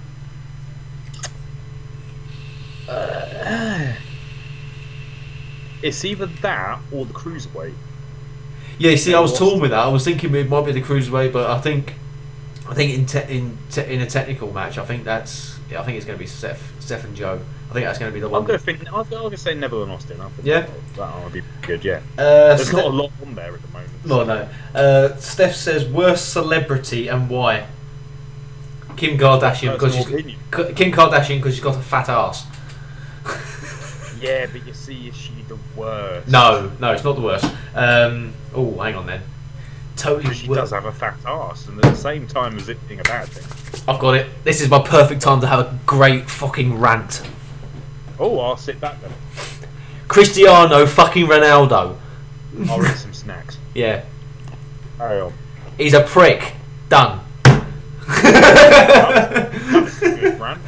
uh, it's either that or the cruiserweight. Yeah, you see, I was torn with that. I was thinking it might be the cruiserweight, but I think, I think in te- in te- in a technical match, I think that's I think it's going to be Seth, Seth and Joe. I think that's going to be the one. I'm one. gonna think. I'm gonna say Neville and Austin. I think Yeah. that would be good. Yeah, Uh, there's Ste- not a lot on there at the moment. No, no. Uh, Steph says worst celebrity and why. Kim Kardashian because she's opinion. Kim Kardashian because she's got a fat ass. Yeah, but you see, is she the worst? No, no, it's not the worst. Um, oh, hang on then. Totally. Because she wor- does have a fat ass, and at the same time as it being a bad thing. I've got it. This is my perfect time to have a great fucking rant. Oh, I'll sit back then. Cristiano fucking Ronaldo. I'll eat some snacks. Yeah, Carry on. he's a prick. Done. That's a good rant.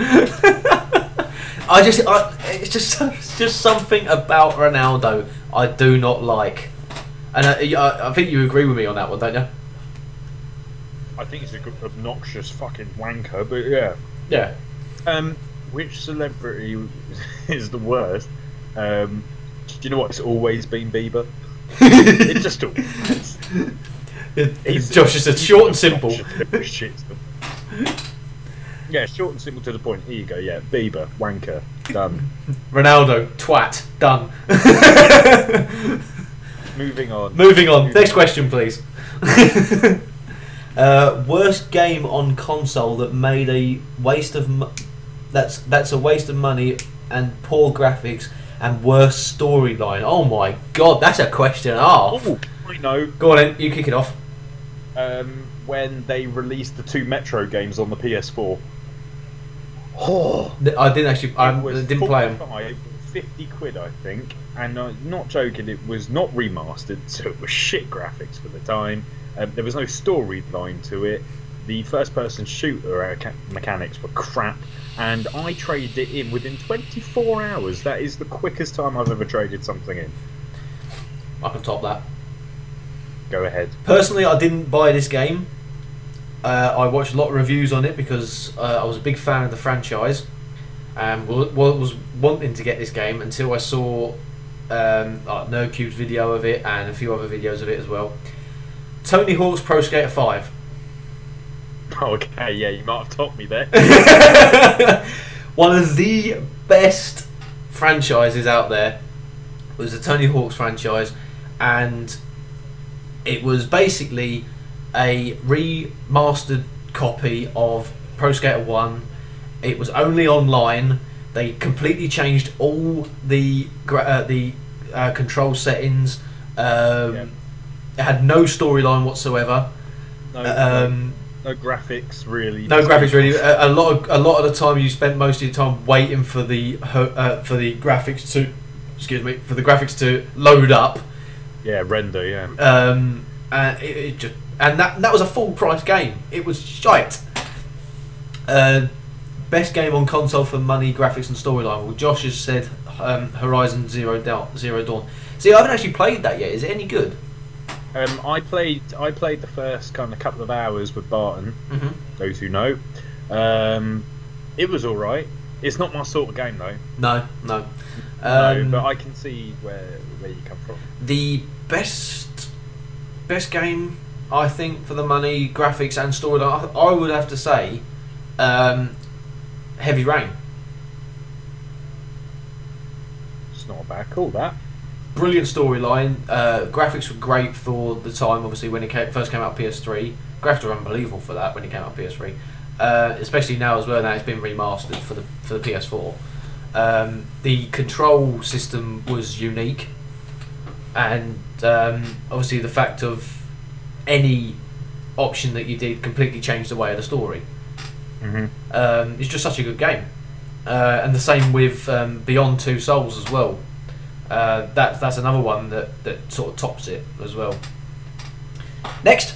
I just, I, it's just, it's just something about Ronaldo I do not like, and I, I, I think you agree with me on that one, don't you? I think he's a good, obnoxious fucking wanker, but yeah. Yeah. Um, which celebrity is the worst? Um, do you know what? It's always been Bieber. it just always. He's- Josh is a short and simple. Shit. Yeah, short and simple to the point. Here you go. Yeah, Bieber, wanker, done. Ronaldo, twat, done. Moving on. Moving on. Next question, please. uh, worst game on console that made a waste of that's that's a waste of money and poor graphics and worse storyline. Oh my god, that's a question half. Oh, I know. Go on, then, you kick it off. Um, when they released the two Metro games on the PS4. Oh, I didn't actually. I didn't play them. 50 quid, I think. And uh, not joking, it was not remastered, so it was shit graphics for the time. Um, there was no storyline to it. The first-person shooter uh, mechanics were crap, and I traded it in within 24 hours. That is the quickest time I've ever traded something in. I can top that. Go ahead. Personally, I didn't buy this game. Uh, I watched a lot of reviews on it because uh, I was a big fan of the franchise and wa- wa- was wanting to get this game until I saw um, uh, NerdCube's video of it and a few other videos of it as well. Tony Hawk's Pro Skater 5. Okay, yeah, you might have topped me there. One of the best franchises out there was the Tony Hawk's franchise, and it was basically a remastered copy of Pro Skater 1. It was only online. They completely changed all the uh, the uh, control settings. Um, Yeah. It had no storyline whatsoever. No, Um, no graphics, really. no graphics really. A, a lot of a lot of the time you spent most of your time waiting for the uh, for the graphics to excuse me for the graphics to load up, Yeah, render. Yeah. Um, and it, it just and that that was a full price game. It was shite. Uh, best game on console for money, graphics, and storyline. Well, Josh has said um, Horizon Zero Dawn. Zero Dawn. See, I haven't actually played that yet. Is it any good? Um, I played. I played the first kind of couple of hours with Barton. Mm-hmm. Those who know, um, it was all right. It's not my sort of game though. No, no. no, Um, but I can see where where you come from. the best best game I think for the money, graphics, and story. I, I would have to say, um, Heavy Rain. It's not a bad call that. Brilliant storyline. Uh, graphics were great for the time. Obviously, when it came, first came out PS3, graphics were unbelievable for that when it came out PS3. Uh, especially now as well. Now it's been remastered for the for the PS4. Um, the control system was unique, and um, obviously the fact of any option that you did completely changed the way of the story. Mm-hmm. Um, it's just such a good game, uh, and the same with um, Beyond Two Souls as well. Uh, that that's another one that, that sort of tops it as well. Next,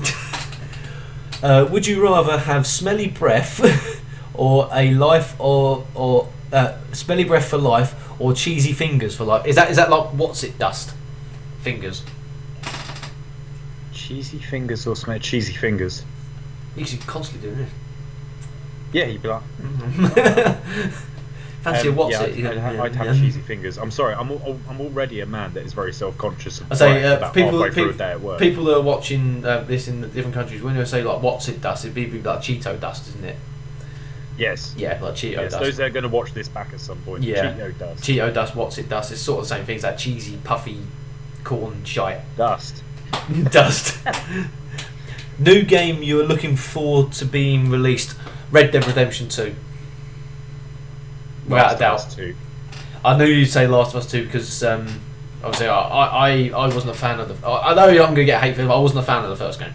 uh, would you rather have smelly breath or a life or or uh, smelly breath for life or cheesy fingers for life? Is that is that like what's it dust fingers? Cheesy fingers or smell cheesy fingers. You should constantly doing this. Yeah, you'd be like. Fancy a um, what's yeah, it? I'd, I'd, I'd have cheesy fingers. I'm sorry. I'm al- I'm already a man that is very self-conscious. I say uh, about people, halfway through a people, day at work. people that are watching uh, this in the different countries, when they say like what's it dust, it'd be like Cheeto dust, isn't it? yes. Yeah, like Cheeto Yes, dust. those that are going to watch this back at some point. Yeah. Cheeto dust. Cheeto dust, what's it dust? It's sort of the same thing. It's that cheesy, puffy corn shite dust. dust. New game you are looking forward to being released: Red Dead Redemption Two. Without a Last of doubt. Two. I knew you'd say Last of Us Two because um, obviously I, I, I wasn't a fan of the. I I know I'm gonna get hate for it, but I wasn't a fan of the first game.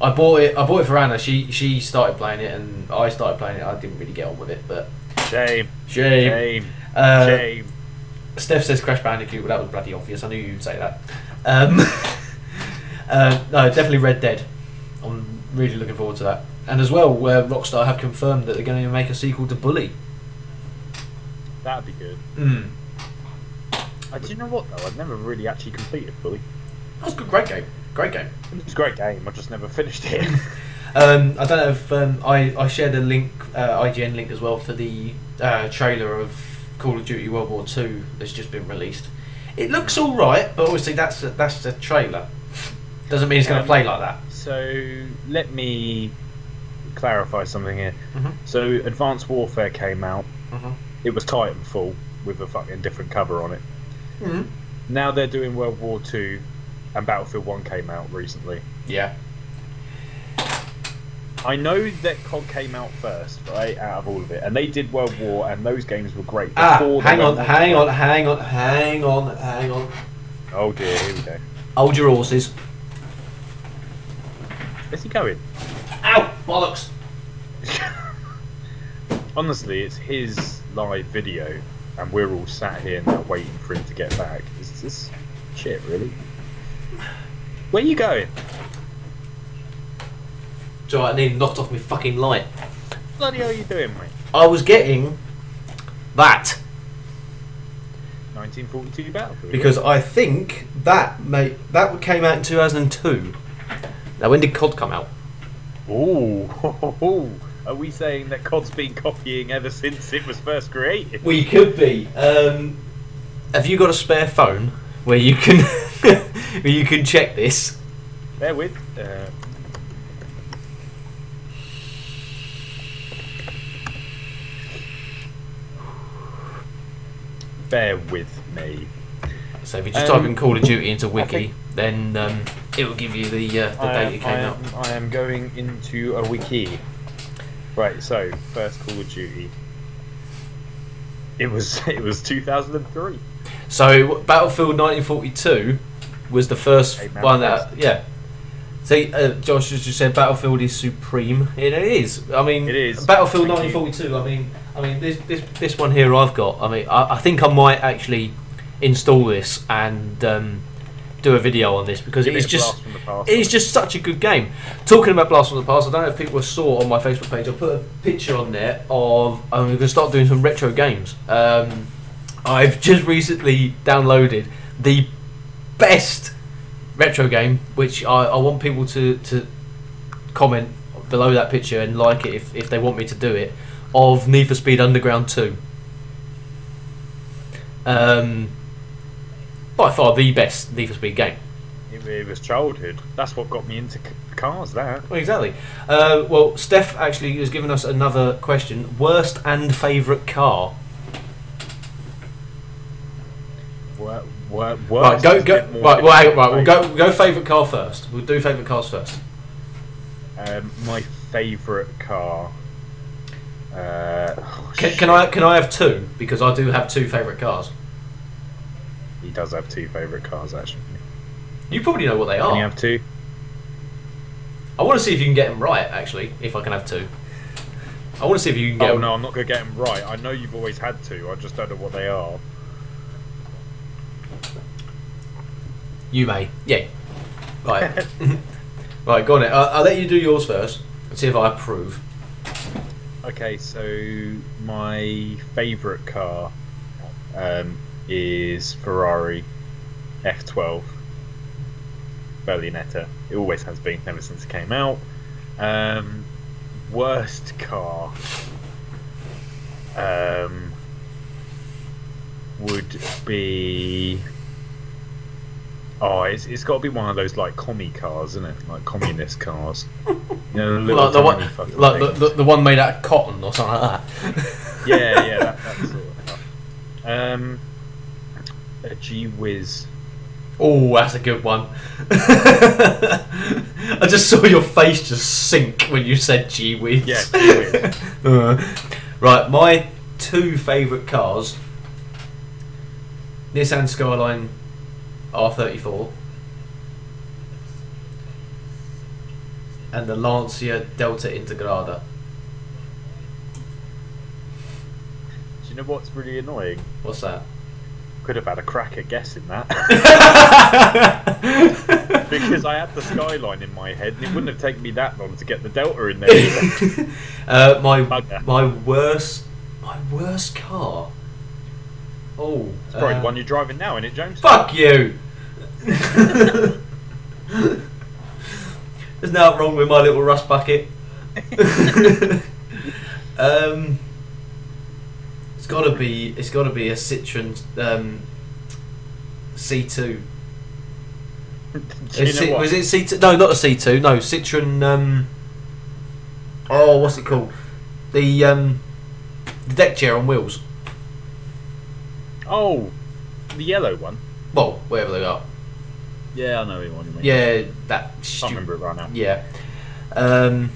I bought it. I bought it for Anna. She she started playing it, and I started playing it. I didn't really get on with it, but Shame. shame. Shame. Uh, Shame. Steph says Crash Bandicoot. Well, that was bloody obvious. I knew you'd say that. Um, uh, no, definitely Red Dead. I'm really looking forward to that. And as well, uh, Rockstar have confirmed that they're going to make a sequel to Bully. That'd be good. Mm. Uh, do you know what though? I've never really actually completed Bully. That was a good, great game. Great game. It was a great game. I just never finished it. Um, I don't know if um, I, I shared a link, uh, IGN link as well for the uh, trailer of Call of Duty World War Two that's just been released. It looks all right, but obviously that's a, that's the trailer. Doesn't mean it's going to Um, play like that. so let me clarify something here. Mhm. So Advanced Warfare came out. Mhm. It was Titanfall with a fucking different cover on it. Mhm. Now they're doing World War Two, and Battlefield One came out recently. Yeah. I know that COD came out first, right, out of all of it, and they did World War, and those games were great. Ah, hang on, hang on, hang on, hang on, hang on. Oh dear, here we go. Hold your horses. Where's he going? Ow! Bollocks! Honestly, it's his live video, and we're all sat here now waiting for him to get back. Is this shit, really? Where are you going? So I need knocked off my fucking light. Bloody hell are you doing, mate? I was getting that 1942 Battlefield. because I think that mate that came out in 2002. Now when did COD come out? Ooh, are we saying that COD's been copying ever since it was first created? We could be. Um, have you got a spare phone where you can where you can check this? Bear with. Uh, bear with me. So if you just Um, type in Call of Duty into Wiki, then um, it will give you the uh, the I date am, it came I, out. I am going into a wiki. Right, so first Call of Duty. It was it was 2003. So Battlefield 1942 was the first man one that yeah. See, uh, Josh has just said Battlefield is supreme. It is. I mean, It is. Battlefield Thank you. 1942. I mean, I mean this this this one here I've got. I mean, I, I think I might actually, install this and um, do a video on this because it is a just blast from the past. it is just such a good game. Talking about Blast from the Past, I don't know if people saw on my Facebook page. I'll put a picture on there of I'm going to start doing some retro games. Um, I've just recently downloaded the best retro game, which I, I want people to, to comment below that picture and like it if, if they want me to do it, of Need for Speed Underground 2. Um, by far the best Need for Speed game. It, was childhood. That's what got me into cars. That. Well, exactly. Uh, well, Steph actually has given us another question. Worst and favourite car. Wor- wor- Right, worst go go. Right, well, hang right. We'll go go favourite car first. We'll do favourite cars first. Um, my favourite car. Uh, oh, Can, can I can I have two because I do have two favourite cars. He does have two favourite cars actually. You probably know what they Can you have two? I want to see if you can get them right. Actually, if I can have two. I want to see if you can get. Oh 'em- no, I'm not gonna get them right. I know you've always had two. I just don't know what they are. You may. Yeah. Right. right. Go on. I'll, I'll let you do yours first and see if I approve. Okay, so my favourite car um, is Ferrari F12 Berlinetta. It always has been ever since it came out. Um, worst car um, would be. Oh, it's, it's got to be one of those like commie cars, isn't it? Like communist cars. You know, the Like the one, like the, the, the one made out of cotton or something like that. yeah, yeah, that, that sort of stuff. Um, a G Wiz. Oh, that's a good one. I just saw your face just sink when you said G whiz. Yeah, gee whiz. Uh, right, my two favourite cars Nissan Skyline R34 and the Lancia Delta Integrale. Do you know what's really annoying? What's that? Could have had a crack at guessing that because I had the skyline in my head, and it wouldn't have taken me that long to get the delta in there. either. uh, my Bugger. my worst my worst car. Oh, It's probably uh, the one you're driving now, isn't it, James? Fuck you. There's nothing wrong with my little rust bucket. um, got to be. It's got to be a Citroen um, C2. Do Is it- was it C2? No, not a C2. No, Citroen. Um, oh, what's it called? The um, the deck chair on wheels. Oh, the yellow one. Well, whatever they are. Yeah, I know one you mean. Yeah, that. I can't remember it right now. yeah. Um,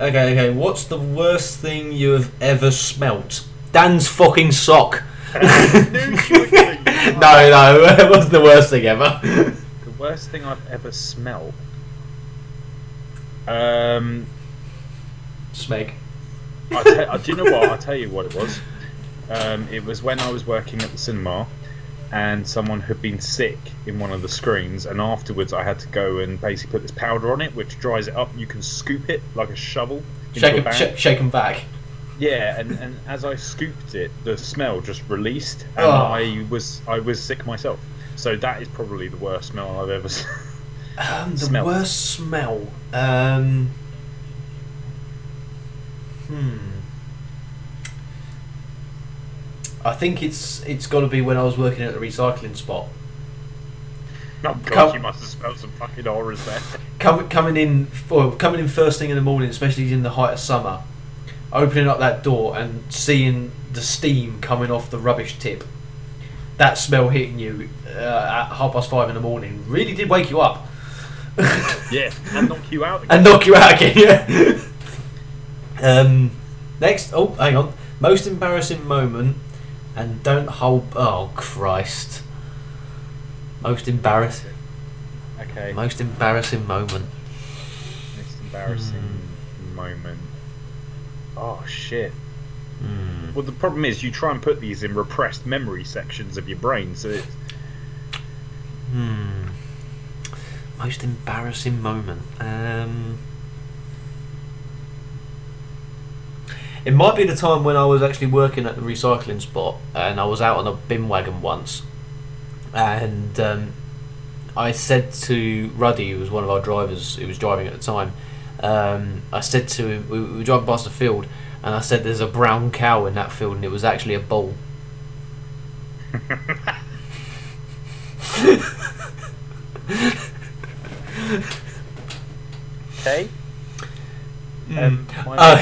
okay, okay. What's the worst thing you have ever smelt? Dan's fucking sock. knew you were gonna use no, no, it wasn't the worst thing ever. The worst thing I've ever smelt. Um, Smeg. I te- do you know what? I'll tell you what it was. Um, it was when I was working at the cinema, and someone had been sick in one of the screens, and afterwards I had to go and basically put this powder on it, which dries it up. You can scoop it like a shovel Shake a sh- shake him back. Yeah, and, and as I scooped it, the smell just released, and Oh. I was I was sick myself. So that is probably the worst smell I've ever. s- Um, the Smell. worst smell. Um, hmm. I think it's it's got to be when I was working at the recycling spot. oh god, you must have smelled some fucking horrors there. Coming coming in, well, coming in first thing in the morning, especially in the height of summer, opening up that door and seeing the steam coming off the rubbish tip. That smell hitting you uh, at half past five in the morning really did wake you up. Yeah, and knock you out. Again. and knock you out again. Yeah. um, next, oh, hang on. Most embarrassing moment, and don't hold. Oh Christ. Most embarrassing. Okay. Most embarrassing moment. Most embarrassing moment. Oh shit. Hmm. Well, the problem is you try and put these in repressed memory sections of your brain, so it's Hmm. Most embarrassing moment. Um. It might be the time when I was actually working at the recycling spot, and I was out on a bin wagon once, and um, I said to Ruddy, who was one of our drivers, who was driving at the time, um, I said to him, we, we were driving past the field, and I said, "There's a brown cow in that field," and it was actually a bull. okay. Mm. Um, Uh,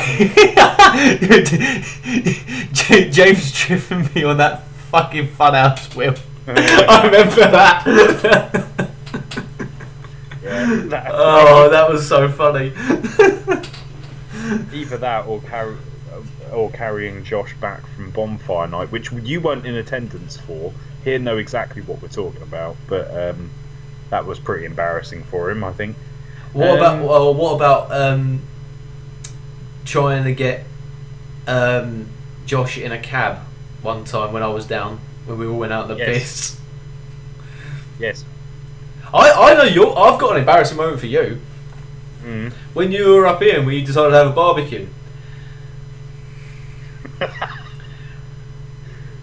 James driven me on that fucking funhouse wheel. I remember that. Yeah, that- oh, that was so funny. Either that or carry, or carrying Josh back from bonfire night, which you weren't in attendance for. He'll know exactly what we're talking about, but um, that was pretty embarrassing for him, I think. what Um, about well, what about um, trying to get um, Josh in a cab one time when I was down when we all went out the Yes. piss? Yes. I, I know you. I've got an embarrassing moment for you. Mm. When you were up here and we decided to have a barbecue.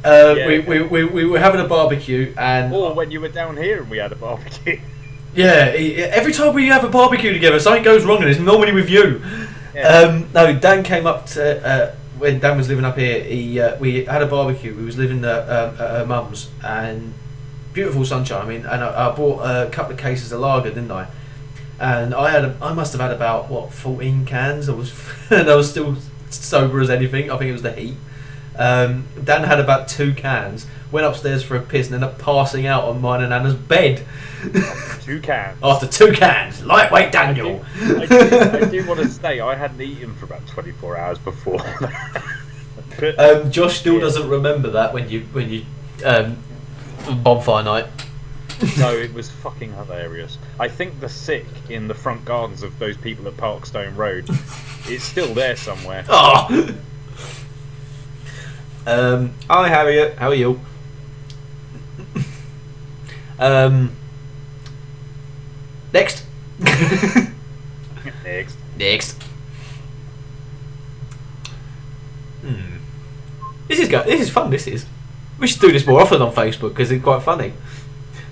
Uh, Yeah. we, we, we, we were having a barbecue and or when you were down here and we had a barbecue. yeah, every time we have a barbecue together, something goes wrong and it's normally with you. Um, no, Dan came up to uh, when Dan was living up here. He uh, we had a barbecue. We was living at, um, at her mum's and beautiful sunshine. I mean, and I, I bought a couple of cases of lager, didn't I? And I had a, I must have had about what fourteen cans. I was and I was still sober as anything. I think it was the heat. Um, Dan had about two cans. Went upstairs for a piss and ended up passing out on mine and Anna's bed Two cans. after two cans. Lightweight Daniel. I do, I do want to say I hadn't eaten for about 24 hours before. but, Um, Josh still Yeah. doesn't remember that when you when you um, bonfire night. no, it was fucking hilarious. I think the sick in the front gardens of those people at Parkstone Road is still there somewhere. Oh. Um, hi Harriet, how are you? um, next. Next. next. Hmm. This is go- This is fun. This is. We should do this more often on Facebook because it's quite funny.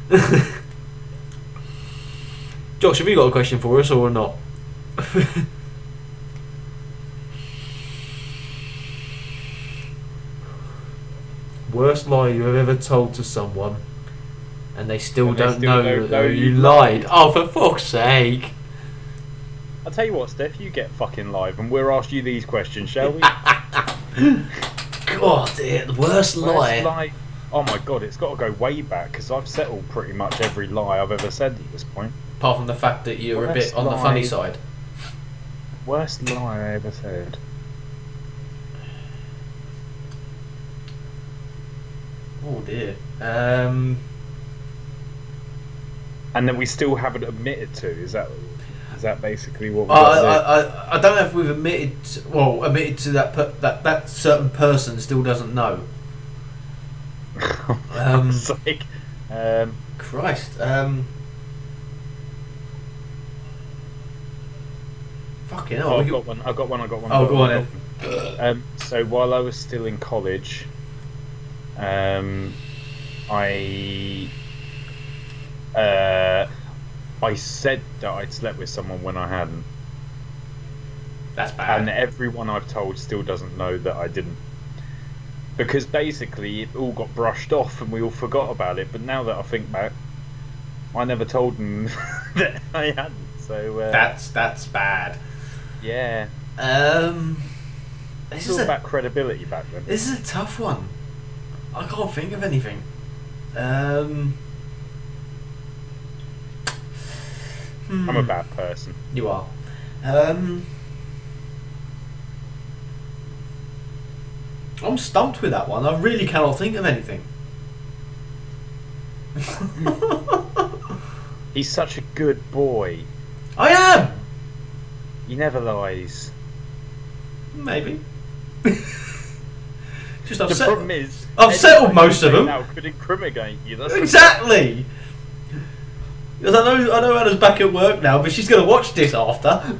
Josh, have you got a question for us or not? Worst lie you have ever told to someone, and they still And don't still know don't know you lied. Oh, for fuck's sake! I'll tell you what, Steph, you get fucking live and we'll ask you these questions, shall we? God, the worst Worst lie. lie- Oh my god, it's got to go way back because I've settled pretty much every lie I've ever said at this point. Apart from the fact that you're a bit Worst on the funny side. Worst lie I ever said. Oh dear. Um, And that we still haven't admitted to. Is that is that basically what I, I, I, I don't know if we've admitted, well, admitted to that per, that that certain person still doesn't know. Um, like, um, Christ. Um, fucking hell. oh, I've got one. I've got one. I've got one. Oh, I've got go on one, I've. Um, so while I was still in college, um, I uh, I said that I'd slept with someone when I hadn't, That's bad. and everyone I've told still doesn't know that I didn't. Because basically it all got brushed off and we all forgot about it. But now that I think back, I never told them that I hadn't. So uh, that's that's bad. yeah, Um, this it's is all a about credibility back then. this is a tough one. I can't think of anything. Um, I'm hmm. a bad person. You are. Um, I'm stumped with that one. I really cannot think of anything. He's such a good boy. I am. He never lies. Maybe. Just The upset. problem is, I've settled most of them. Now could incriminate you. That's Exactly. Because I know I know Anna's back at work now, but she's gonna watch this after.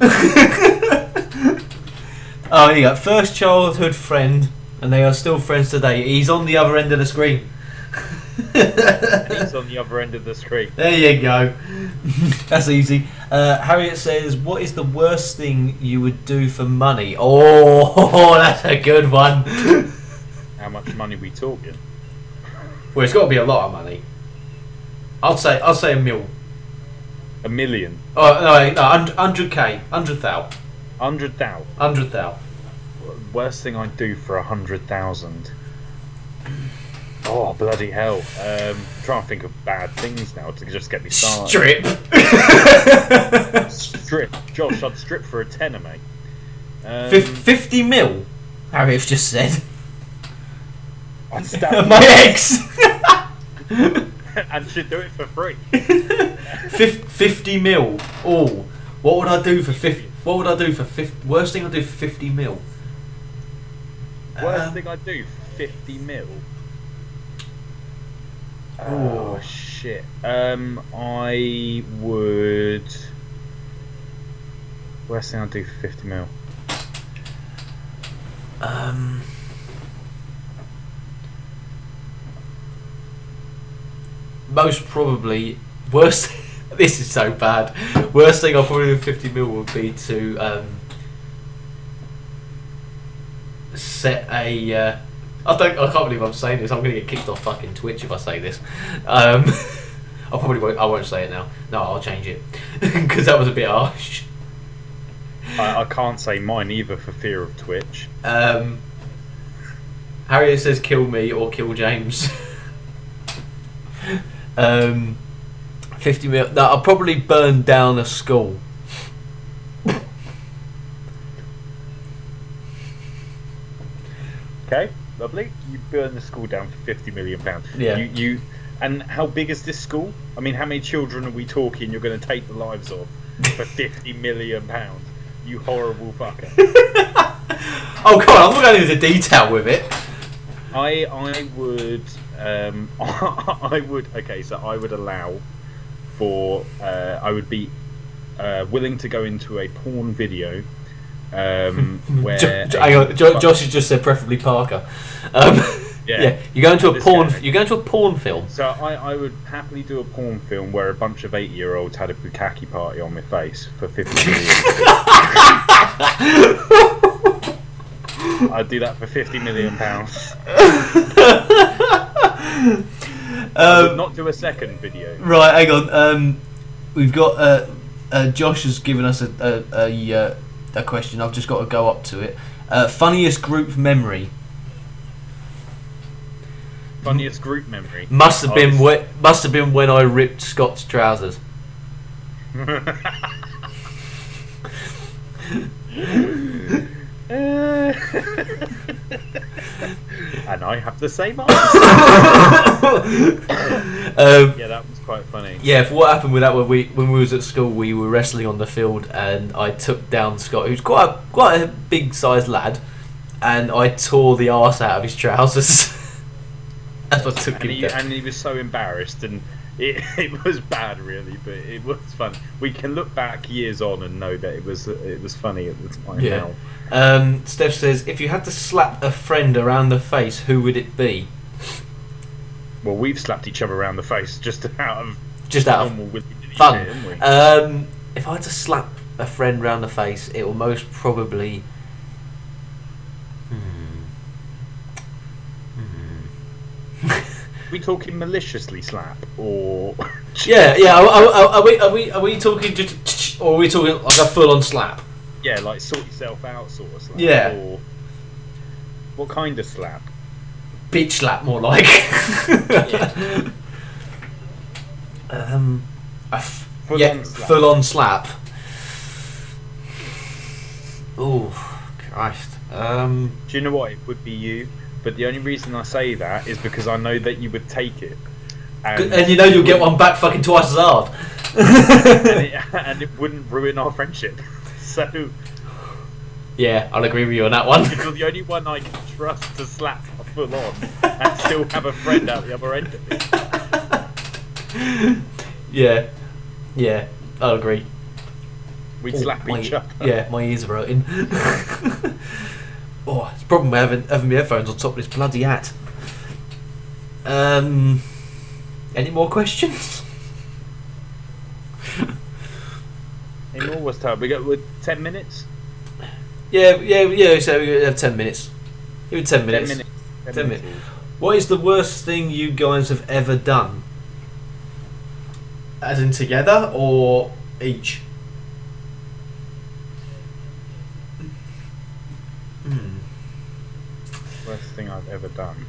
oh, here you go. First childhood friend, and they are still friends today. He's on the other end of the screen. He's on the other end of the screen. There you go. That's easy. Uh, Harriet says, "What is the worst thing you would do for money?" Oh, that's a good one. Much money we talking? well, it's got to be a lot of money. I'll say, I'll say a mil. A million, Oh no, no, hundred k, hundred thou, hundred thousand. hundred thou. Worst thing I'd do for a hundred thousand. Oh bloody hell! Um, trying to think of bad things now to just get me started. Strip. Strip, Josh. I'd strip for a tenner, mate. Um, Fif- Fifty mil. Harriet's just said. I'd stab My ex. and she'd do it for free. Fif- Fifty mil. Oh, what would I do for fifty? What would I do for fifty? Worst thing I'd do for fifty mil. Worst Um, thing I'd do, fifty mil. Ooh. Oh shit. Um, I would. Worst thing I'd do for fifty mil. Um. Most probably worst. this is so bad. Worst thing I'll probably do with fifty mil would be to um, set a. Uh, I don't. I can't believe I'm saying this. I'm going to get kicked off fucking Twitch if I say this. Um, I probably won't. I won't say it now. No, I'll change it because that was a bit harsh. I, I can't say mine either for fear of Twitch. Um, Harriet says kill me or kill James. Um, 50 mil. No, I'll probably burn down a school. Okay, lovely. You burn the school down for fifty million pounds. Yeah. You, you, and how big is this school? I mean, how many children are we talking? You're going to take the lives of for fifty million pounds? You horrible fucker. Oh, God, I'm not going into detail with it. I I would um I would okay so I would allow for uh, I would be uh, willing to go into a porn video um where Jo- Jo- hang on, Jo- Josh has just said preferably Parker. Um, Yeah. yeah. you go into a porn. guy. You go into a porn film. so I, I would happily do a porn film where a bunch of eight year olds had a bukkake party on my face for fifty million. I'd do that for fifty million pounds. I would Um, not do a second video. Right, hang on. Um, we've got uh, uh, Josh has given us a a, a, uh, a question. I've just got to go up to it. Uh, funniest group memory Funniest group memory. must have been was- whe- must have been when I ripped Scott's trousers. and I have the same answer. Um, yeah, that was quite funny. yeah, for what happened with that when we when we was at school, we were wrestling on the field, and I took down Scott, who's quite a, quite a big sized lad, and I tore the arse out of his trousers. Took And him he, down. and he was so embarrassed, and it, it was bad, really, but it was fun. We can look back years on and know that it was it was funny at the time. Yeah. Now. Um, Steph says, if you had to slap a friend around the face, who would it be? Well, we've slapped each other around the face just out of Just out of fun. Um, if I had to slap a friend round the face, it will most probably. Hmm. Hmm. We talking maliciously slap or? yeah, yeah. Are, are, are we are we are we talking just or are we talking like a full on slap? Yeah, like sort yourself out sort of slap. Yeah. Or what kind of slap? Bitch slap, more like. Yeah. um, a f- Full yeah, on slap. full on slap. Oh, Christ. Um, Do you know what? It would be you. But the only reason I say that is because I know that you would take it. and, you know you'll get one back fucking twice as hard. and it, and it wouldn't ruin our friendship. So yeah, I'll agree with you on that one. you're the only one I can trust to slap a full on and still have a friend out the other end of it. Yeah, yeah, I'll agree. We'd Oh, slap my- each other. Yeah, my ears are hurting. Oh, it's a problem with having, having my headphones on top of this bloody hat. Um, any more questions? In all was time. We got with ten minutes. Yeah, yeah, yeah. So we have ten minutes. Even ten minutes. Ten minutes. Ten, Ten minutes. What is the worst thing you guys have ever done? As in together or each? Hmm. Worst thing I've ever done.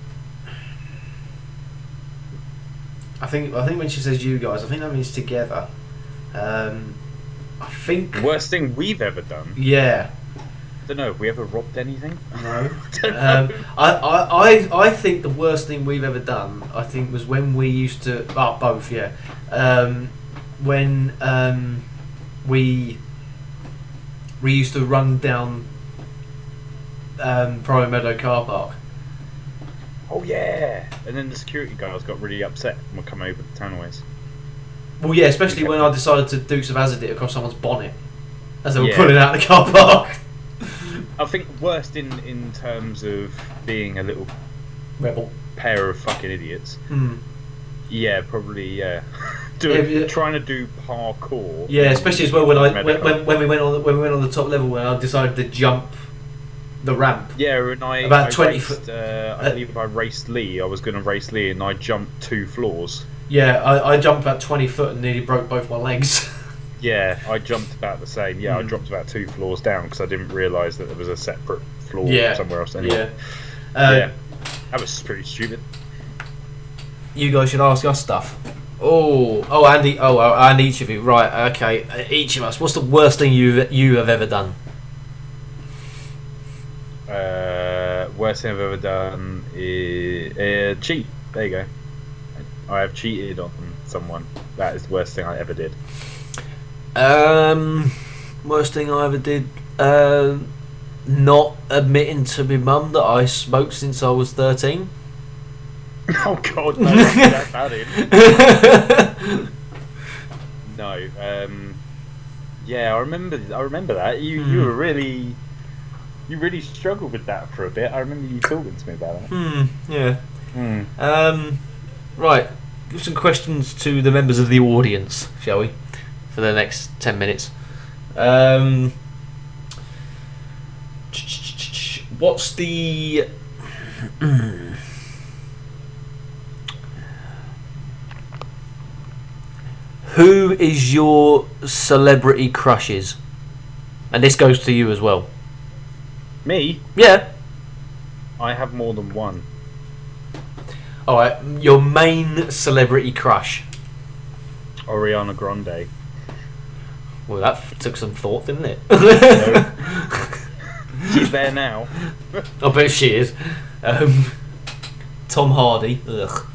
I think I think when she says you guys, I think that means together. Um, I think. Worst thing we've ever done. Yeah. I don't know. Have we ever robbed anything? No. Don't Um. I, I, I, I think the worst thing we've ever done, I think, was when we used to. Oh, both, yeah. Um, when um, we we used to run down um, Prime Meadow car park. Oh yeah. And then the security guards got really upset and would come over the tunnelways. Well, yeah, especially when I decided to Dukes of Hazzard it across someone's bonnet as they were Yeah. pulling out of the car park. I think worst in in terms of being a little Rebel. pair of fucking idiots. Hmm. Yeah, probably. Yeah. Doing, Yeah, yeah. trying to do parkour. Yeah, especially as well when I when, when, when we went on the, when we went on the top level when I decided to jump the ramp. Yeah, and I About I 20 raced, Uh, I uh, believe I raced Lee. I was going to race Lee, and I jumped two floors. Yeah, I, I jumped about twenty foot and nearly broke both my legs. Yeah, I jumped about the same. Yeah, I Hmm. dropped about two floors down because I didn't realise that there was a separate floor yeah, somewhere else. Anyway. Yeah. Uh, yeah, that was pretty stupid. You guys should ask us stuff. Oh, oh, Andy. Oh, uh, and each of you. Right. Okay. Uh, each of us. What's the worst thing you you have ever done? Uh, worst thing I've ever done is uh, cheat. There you go. I have cheated on someone. That is the worst thing I ever did. Um, worst thing I ever did. Uh, not admitting to my mum that I smoked since I was thirteen. oh God, no! That's that in. No. Um, yeah, I remember. I remember that. You you Hmm. were really, you really struggled with that for a bit. I remember you talking to me about it. hmm. Yeah. Hmm. Um, right. Give some questions to the members of the audience, shall we? For the next ten minutes. Um, what's the Who is your celebrity crushes? And this goes to you as well. Me, Yeah. I have more than one. All right. Your main celebrity crush. Ariana Grande. Well, that took some thought, didn't it? She's there now. I bet she is. Um, Tom Hardy. Ugh.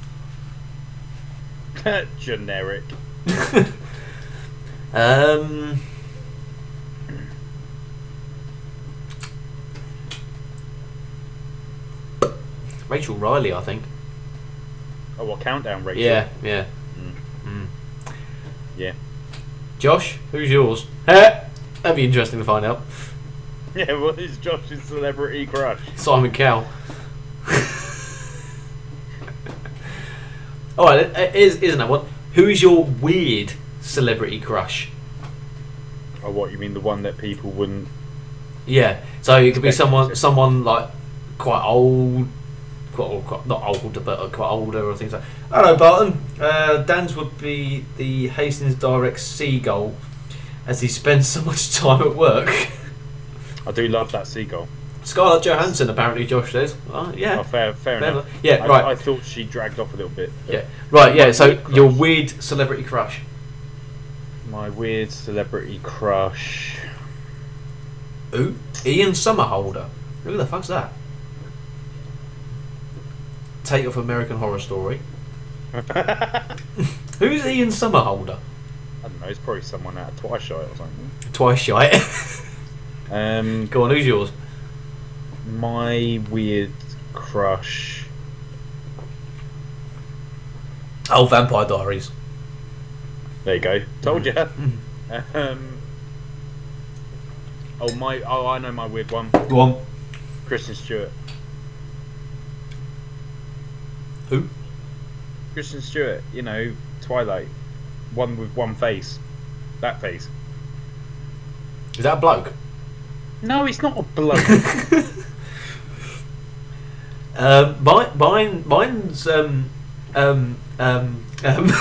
Generic. um, Rachel Riley, I think. Oh, what countdown Rachel? Yeah, yeah. Mm. Mm. Yeah. Josh, who's yours? That'd be interesting to find out. Yeah. What is Josh's celebrity crush? Simon Cowell. All right, is isn't that one? Who is your weird celebrity crush? Oh, what you mean the one that people wouldn't? Yeah, so it could be someone, someone like quite old, quite, quite not older, but uh, quite older or things like. Hello, Barton. Uh, Dan's would be the Hastings Direct seagull, as he spends so much time at work. I do love that seagull. Scarlett Johansson, apparently, Josh says. Oh, yeah. Oh, fair, fair Fair enough. enough. Yeah, I, right. I thought she dragged off a little bit. Yeah. Right. Yeah. So your weird celebrity crush. My weird celebrity crush. Ooh, Ian Somerhalder. Who the fuck's that? Take off American Horror Story. Who's Ian Somerhalder? I don't know. It's probably someone out of Twice Shy or something. Twice shy. Um, Go on, who's yours? my weird crush. Oh, Vampire Diaries. There you go. Told you. Mm. Um, oh my! Oh, I know my weird one. Go on. Kristen Stewart. Who? Kristen Stewart. You know, Twilight. One with one face. That face. Is that a bloke? No, it's not a bloke. Um, mine, mine, mine's um, um, um, um,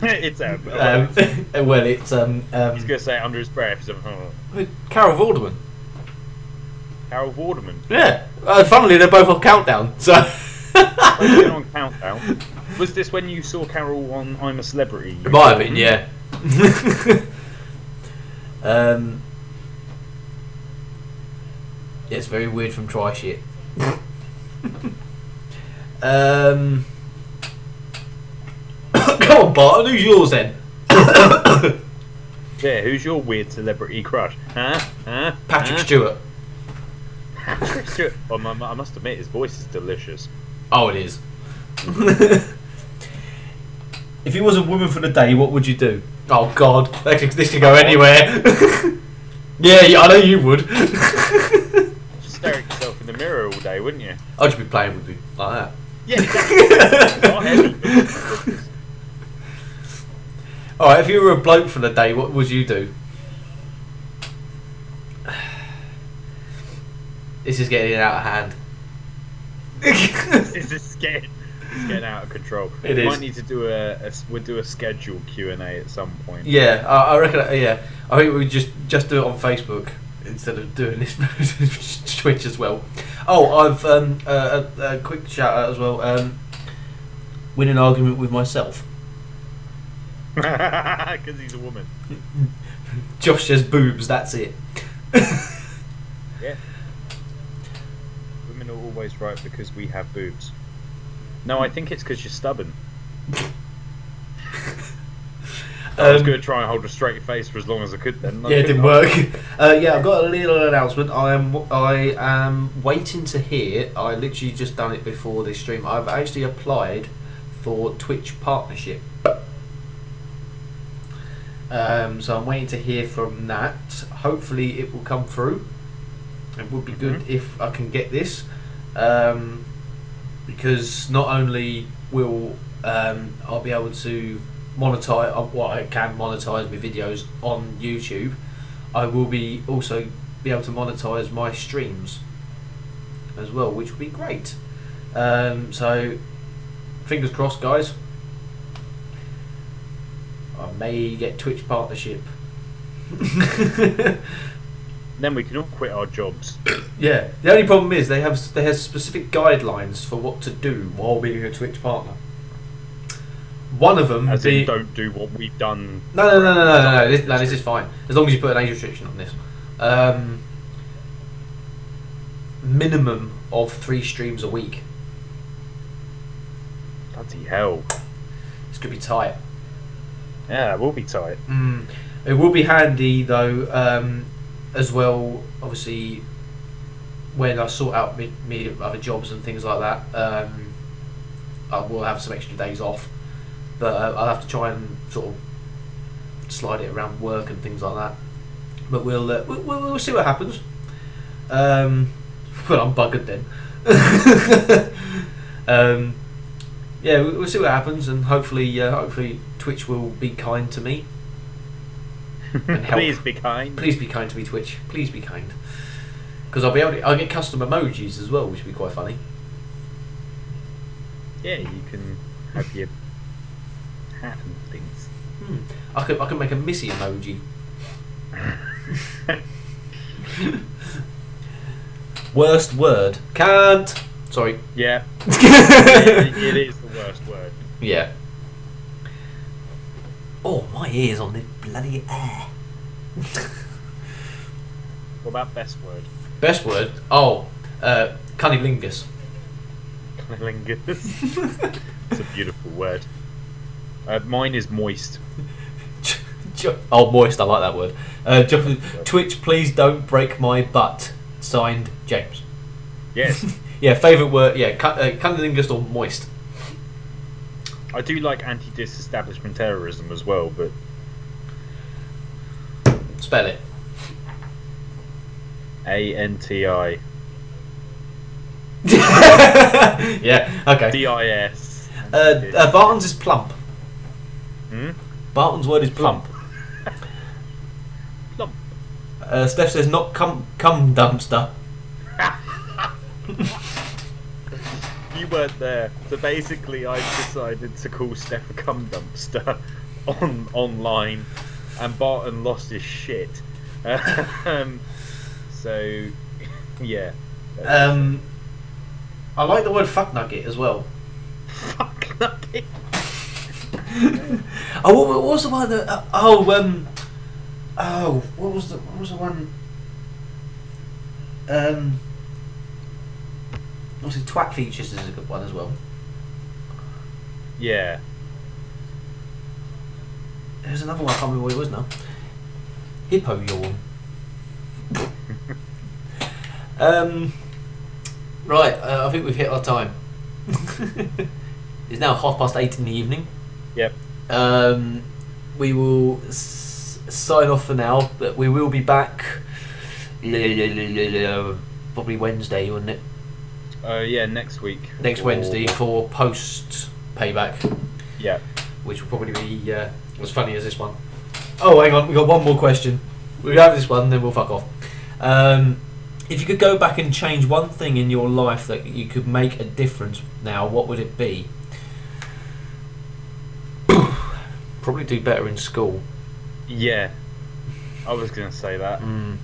it's um, um, well, it's um, um, He's gonna say it under his breath. Like, oh. Carol Vorderman. Harold Warderman. Yeah. Uh, funnily, they're both on Countdown. So. On Countdown. Was this when you saw Carol on I'm a Celebrity? It might have been, yeah. um, yeah, it's very weird from Try Shit. um, come on, Barton, who's yours then? Yeah, who's your weird celebrity crush? Huh? Huh? Patrick huh? Stewart. Patrick Stewart. Well, I I must admit, his voice is delicious. Oh, it is. if you was a woman for the day, what would you do? Oh God, this could, this could go anywhere. yeah, yeah, I know you would. Just stare at yourself in the mirror all day, wouldn't you? I'd just be playing with you like Yeah, exactly. That. but- All right, if you were a bloke for the day, what would you do? This is getting out of hand. This is getting, it's getting out of control. It we is. might need to do a, a we'll do a scheduled Q and A at some point. yeah, I, I reckon. uh, Yeah, I think we just just do it on Facebook instead of doing this Twitch as well. Oh, I've um, uh, a, a quick shout out as well. Um, win an argument with myself. Because he's a woman. Josh says boobs. That's it. Yeah. Women are always right because we have boobs. No, I think it's because you're stubborn. I was Um, going to try and hold a straight face for as long as I could then. Yeah, it didn't work. Uh, yeah, I've got a little announcement. I am I am waiting to hear. I literally just done it before this stream. I've actually applied for Twitch partnership. Um, so I'm waiting to hear from that. Hopefully, it will come through. It would be good Mhm. if I can get this, um, because not only will um, I'll be able to monetize uh, what I can monetize my videos on YouTube, I will be also be able to monetize my streams as well, which would be great. Um, so, fingers crossed, guys. I may get Twitch partnership. Then we can all quit our jobs. yeah. The only problem is they have they have specific guidelines for what to do while being a Twitch partner. One of them As in, don't do what we've done. No, no, no, no, no, no, no. This, no, this is fine. As long as you put an age restriction on this. Um, minimum of three streams a week. Bloody hell. This could be tight. Yeah, it will be tight. Mm. It will be handy though, um, as well. Obviously, when I sort out me, me other jobs and things like that, um, I will have some extra days off. But uh, I'll have to try and sort of slide it around work and things like that. But we'll uh, we'll, we'll, see what happens. Um, well, I'm buggered then. um, yeah, we'll, we'll see what happens, and hopefully, uh, hopefully, Twitch will be kind to me. Please be kind. Please be kind to me, Twitch. Please be kind. Because I'll be able to, I'll get custom emojis as well, which would be quite funny. Yeah, you can have your hat and things. Hmm. I could I can make a Missy emoji. Worst word. Can't. Sorry. yeah, it, it is the worst word. Yeah. Oh, my ears on this bloody air. What about best word? Best word. Oh, uh, cunnilingus. Cunnilingus. it's a beautiful word. Uh, mine is moist. Oh, moist. I like that word. Uh, Jo- Twitch, please don't break my butt. Signed, James. Yes, yeah, favourite word. Yeah, cu- uh, cunnilingus or moist. I do like antidisestablishmentarianism as well, but Spell it. A N T I yeah. Okay. D I S. Uh, uh, Barton's is plump. Hmm? Barton's word is plump. Plump. Uh, Steph says not cum cum dumpster. You weren't there, so basically I decided to call Steph a cum dumpster on online, and Barton lost his shit. um, so, yeah. Um, I like the word fuck nugget as well. Fuck nugget. oh, what, what was the one that? Uh, oh, um, oh, what was the what was the one? Um, obviously, twat features is a good one as well. Yeah. There's another one. I can't remember what it was now. Hippo yawn. um, right, uh, I think we've hit our time. it's now half past eight in the evening. Yep. Um, we will s- sign off for now, but we will be back probably Wednesday, wouldn't it? Uh, yeah, next week. Next Wednesday for post payback, Yeah. which will probably be uh, as funny as this one. Oh, hang on, we got one more question. We'll have this one, then we'll fuck off. Um, if you could go back and change one thing in your life that you could make a difference now, what would it be? Probably do better in school. Yeah. I was going to say that. Mm.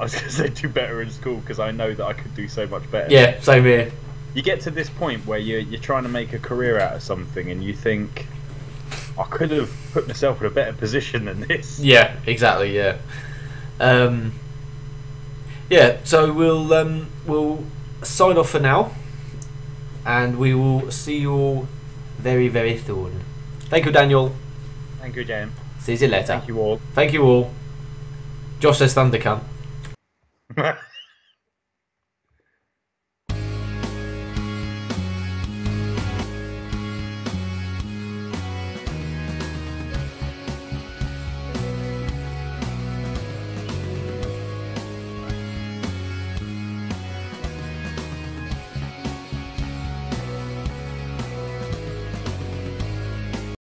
I was going to say do better in school because I know that I could do so much better. Yeah, same here. You get to this point where you're, you're trying to make a career out of something and you think, I could have put myself in a better position than this. Yeah, exactly. Yeah. Um, yeah. So we'll um, we'll sign off for now, and we will see you all very very soon. Thank you, Daniel. Thank you, Jan. See you later. Thank you all. Thank you all. Josh says Thundercunt.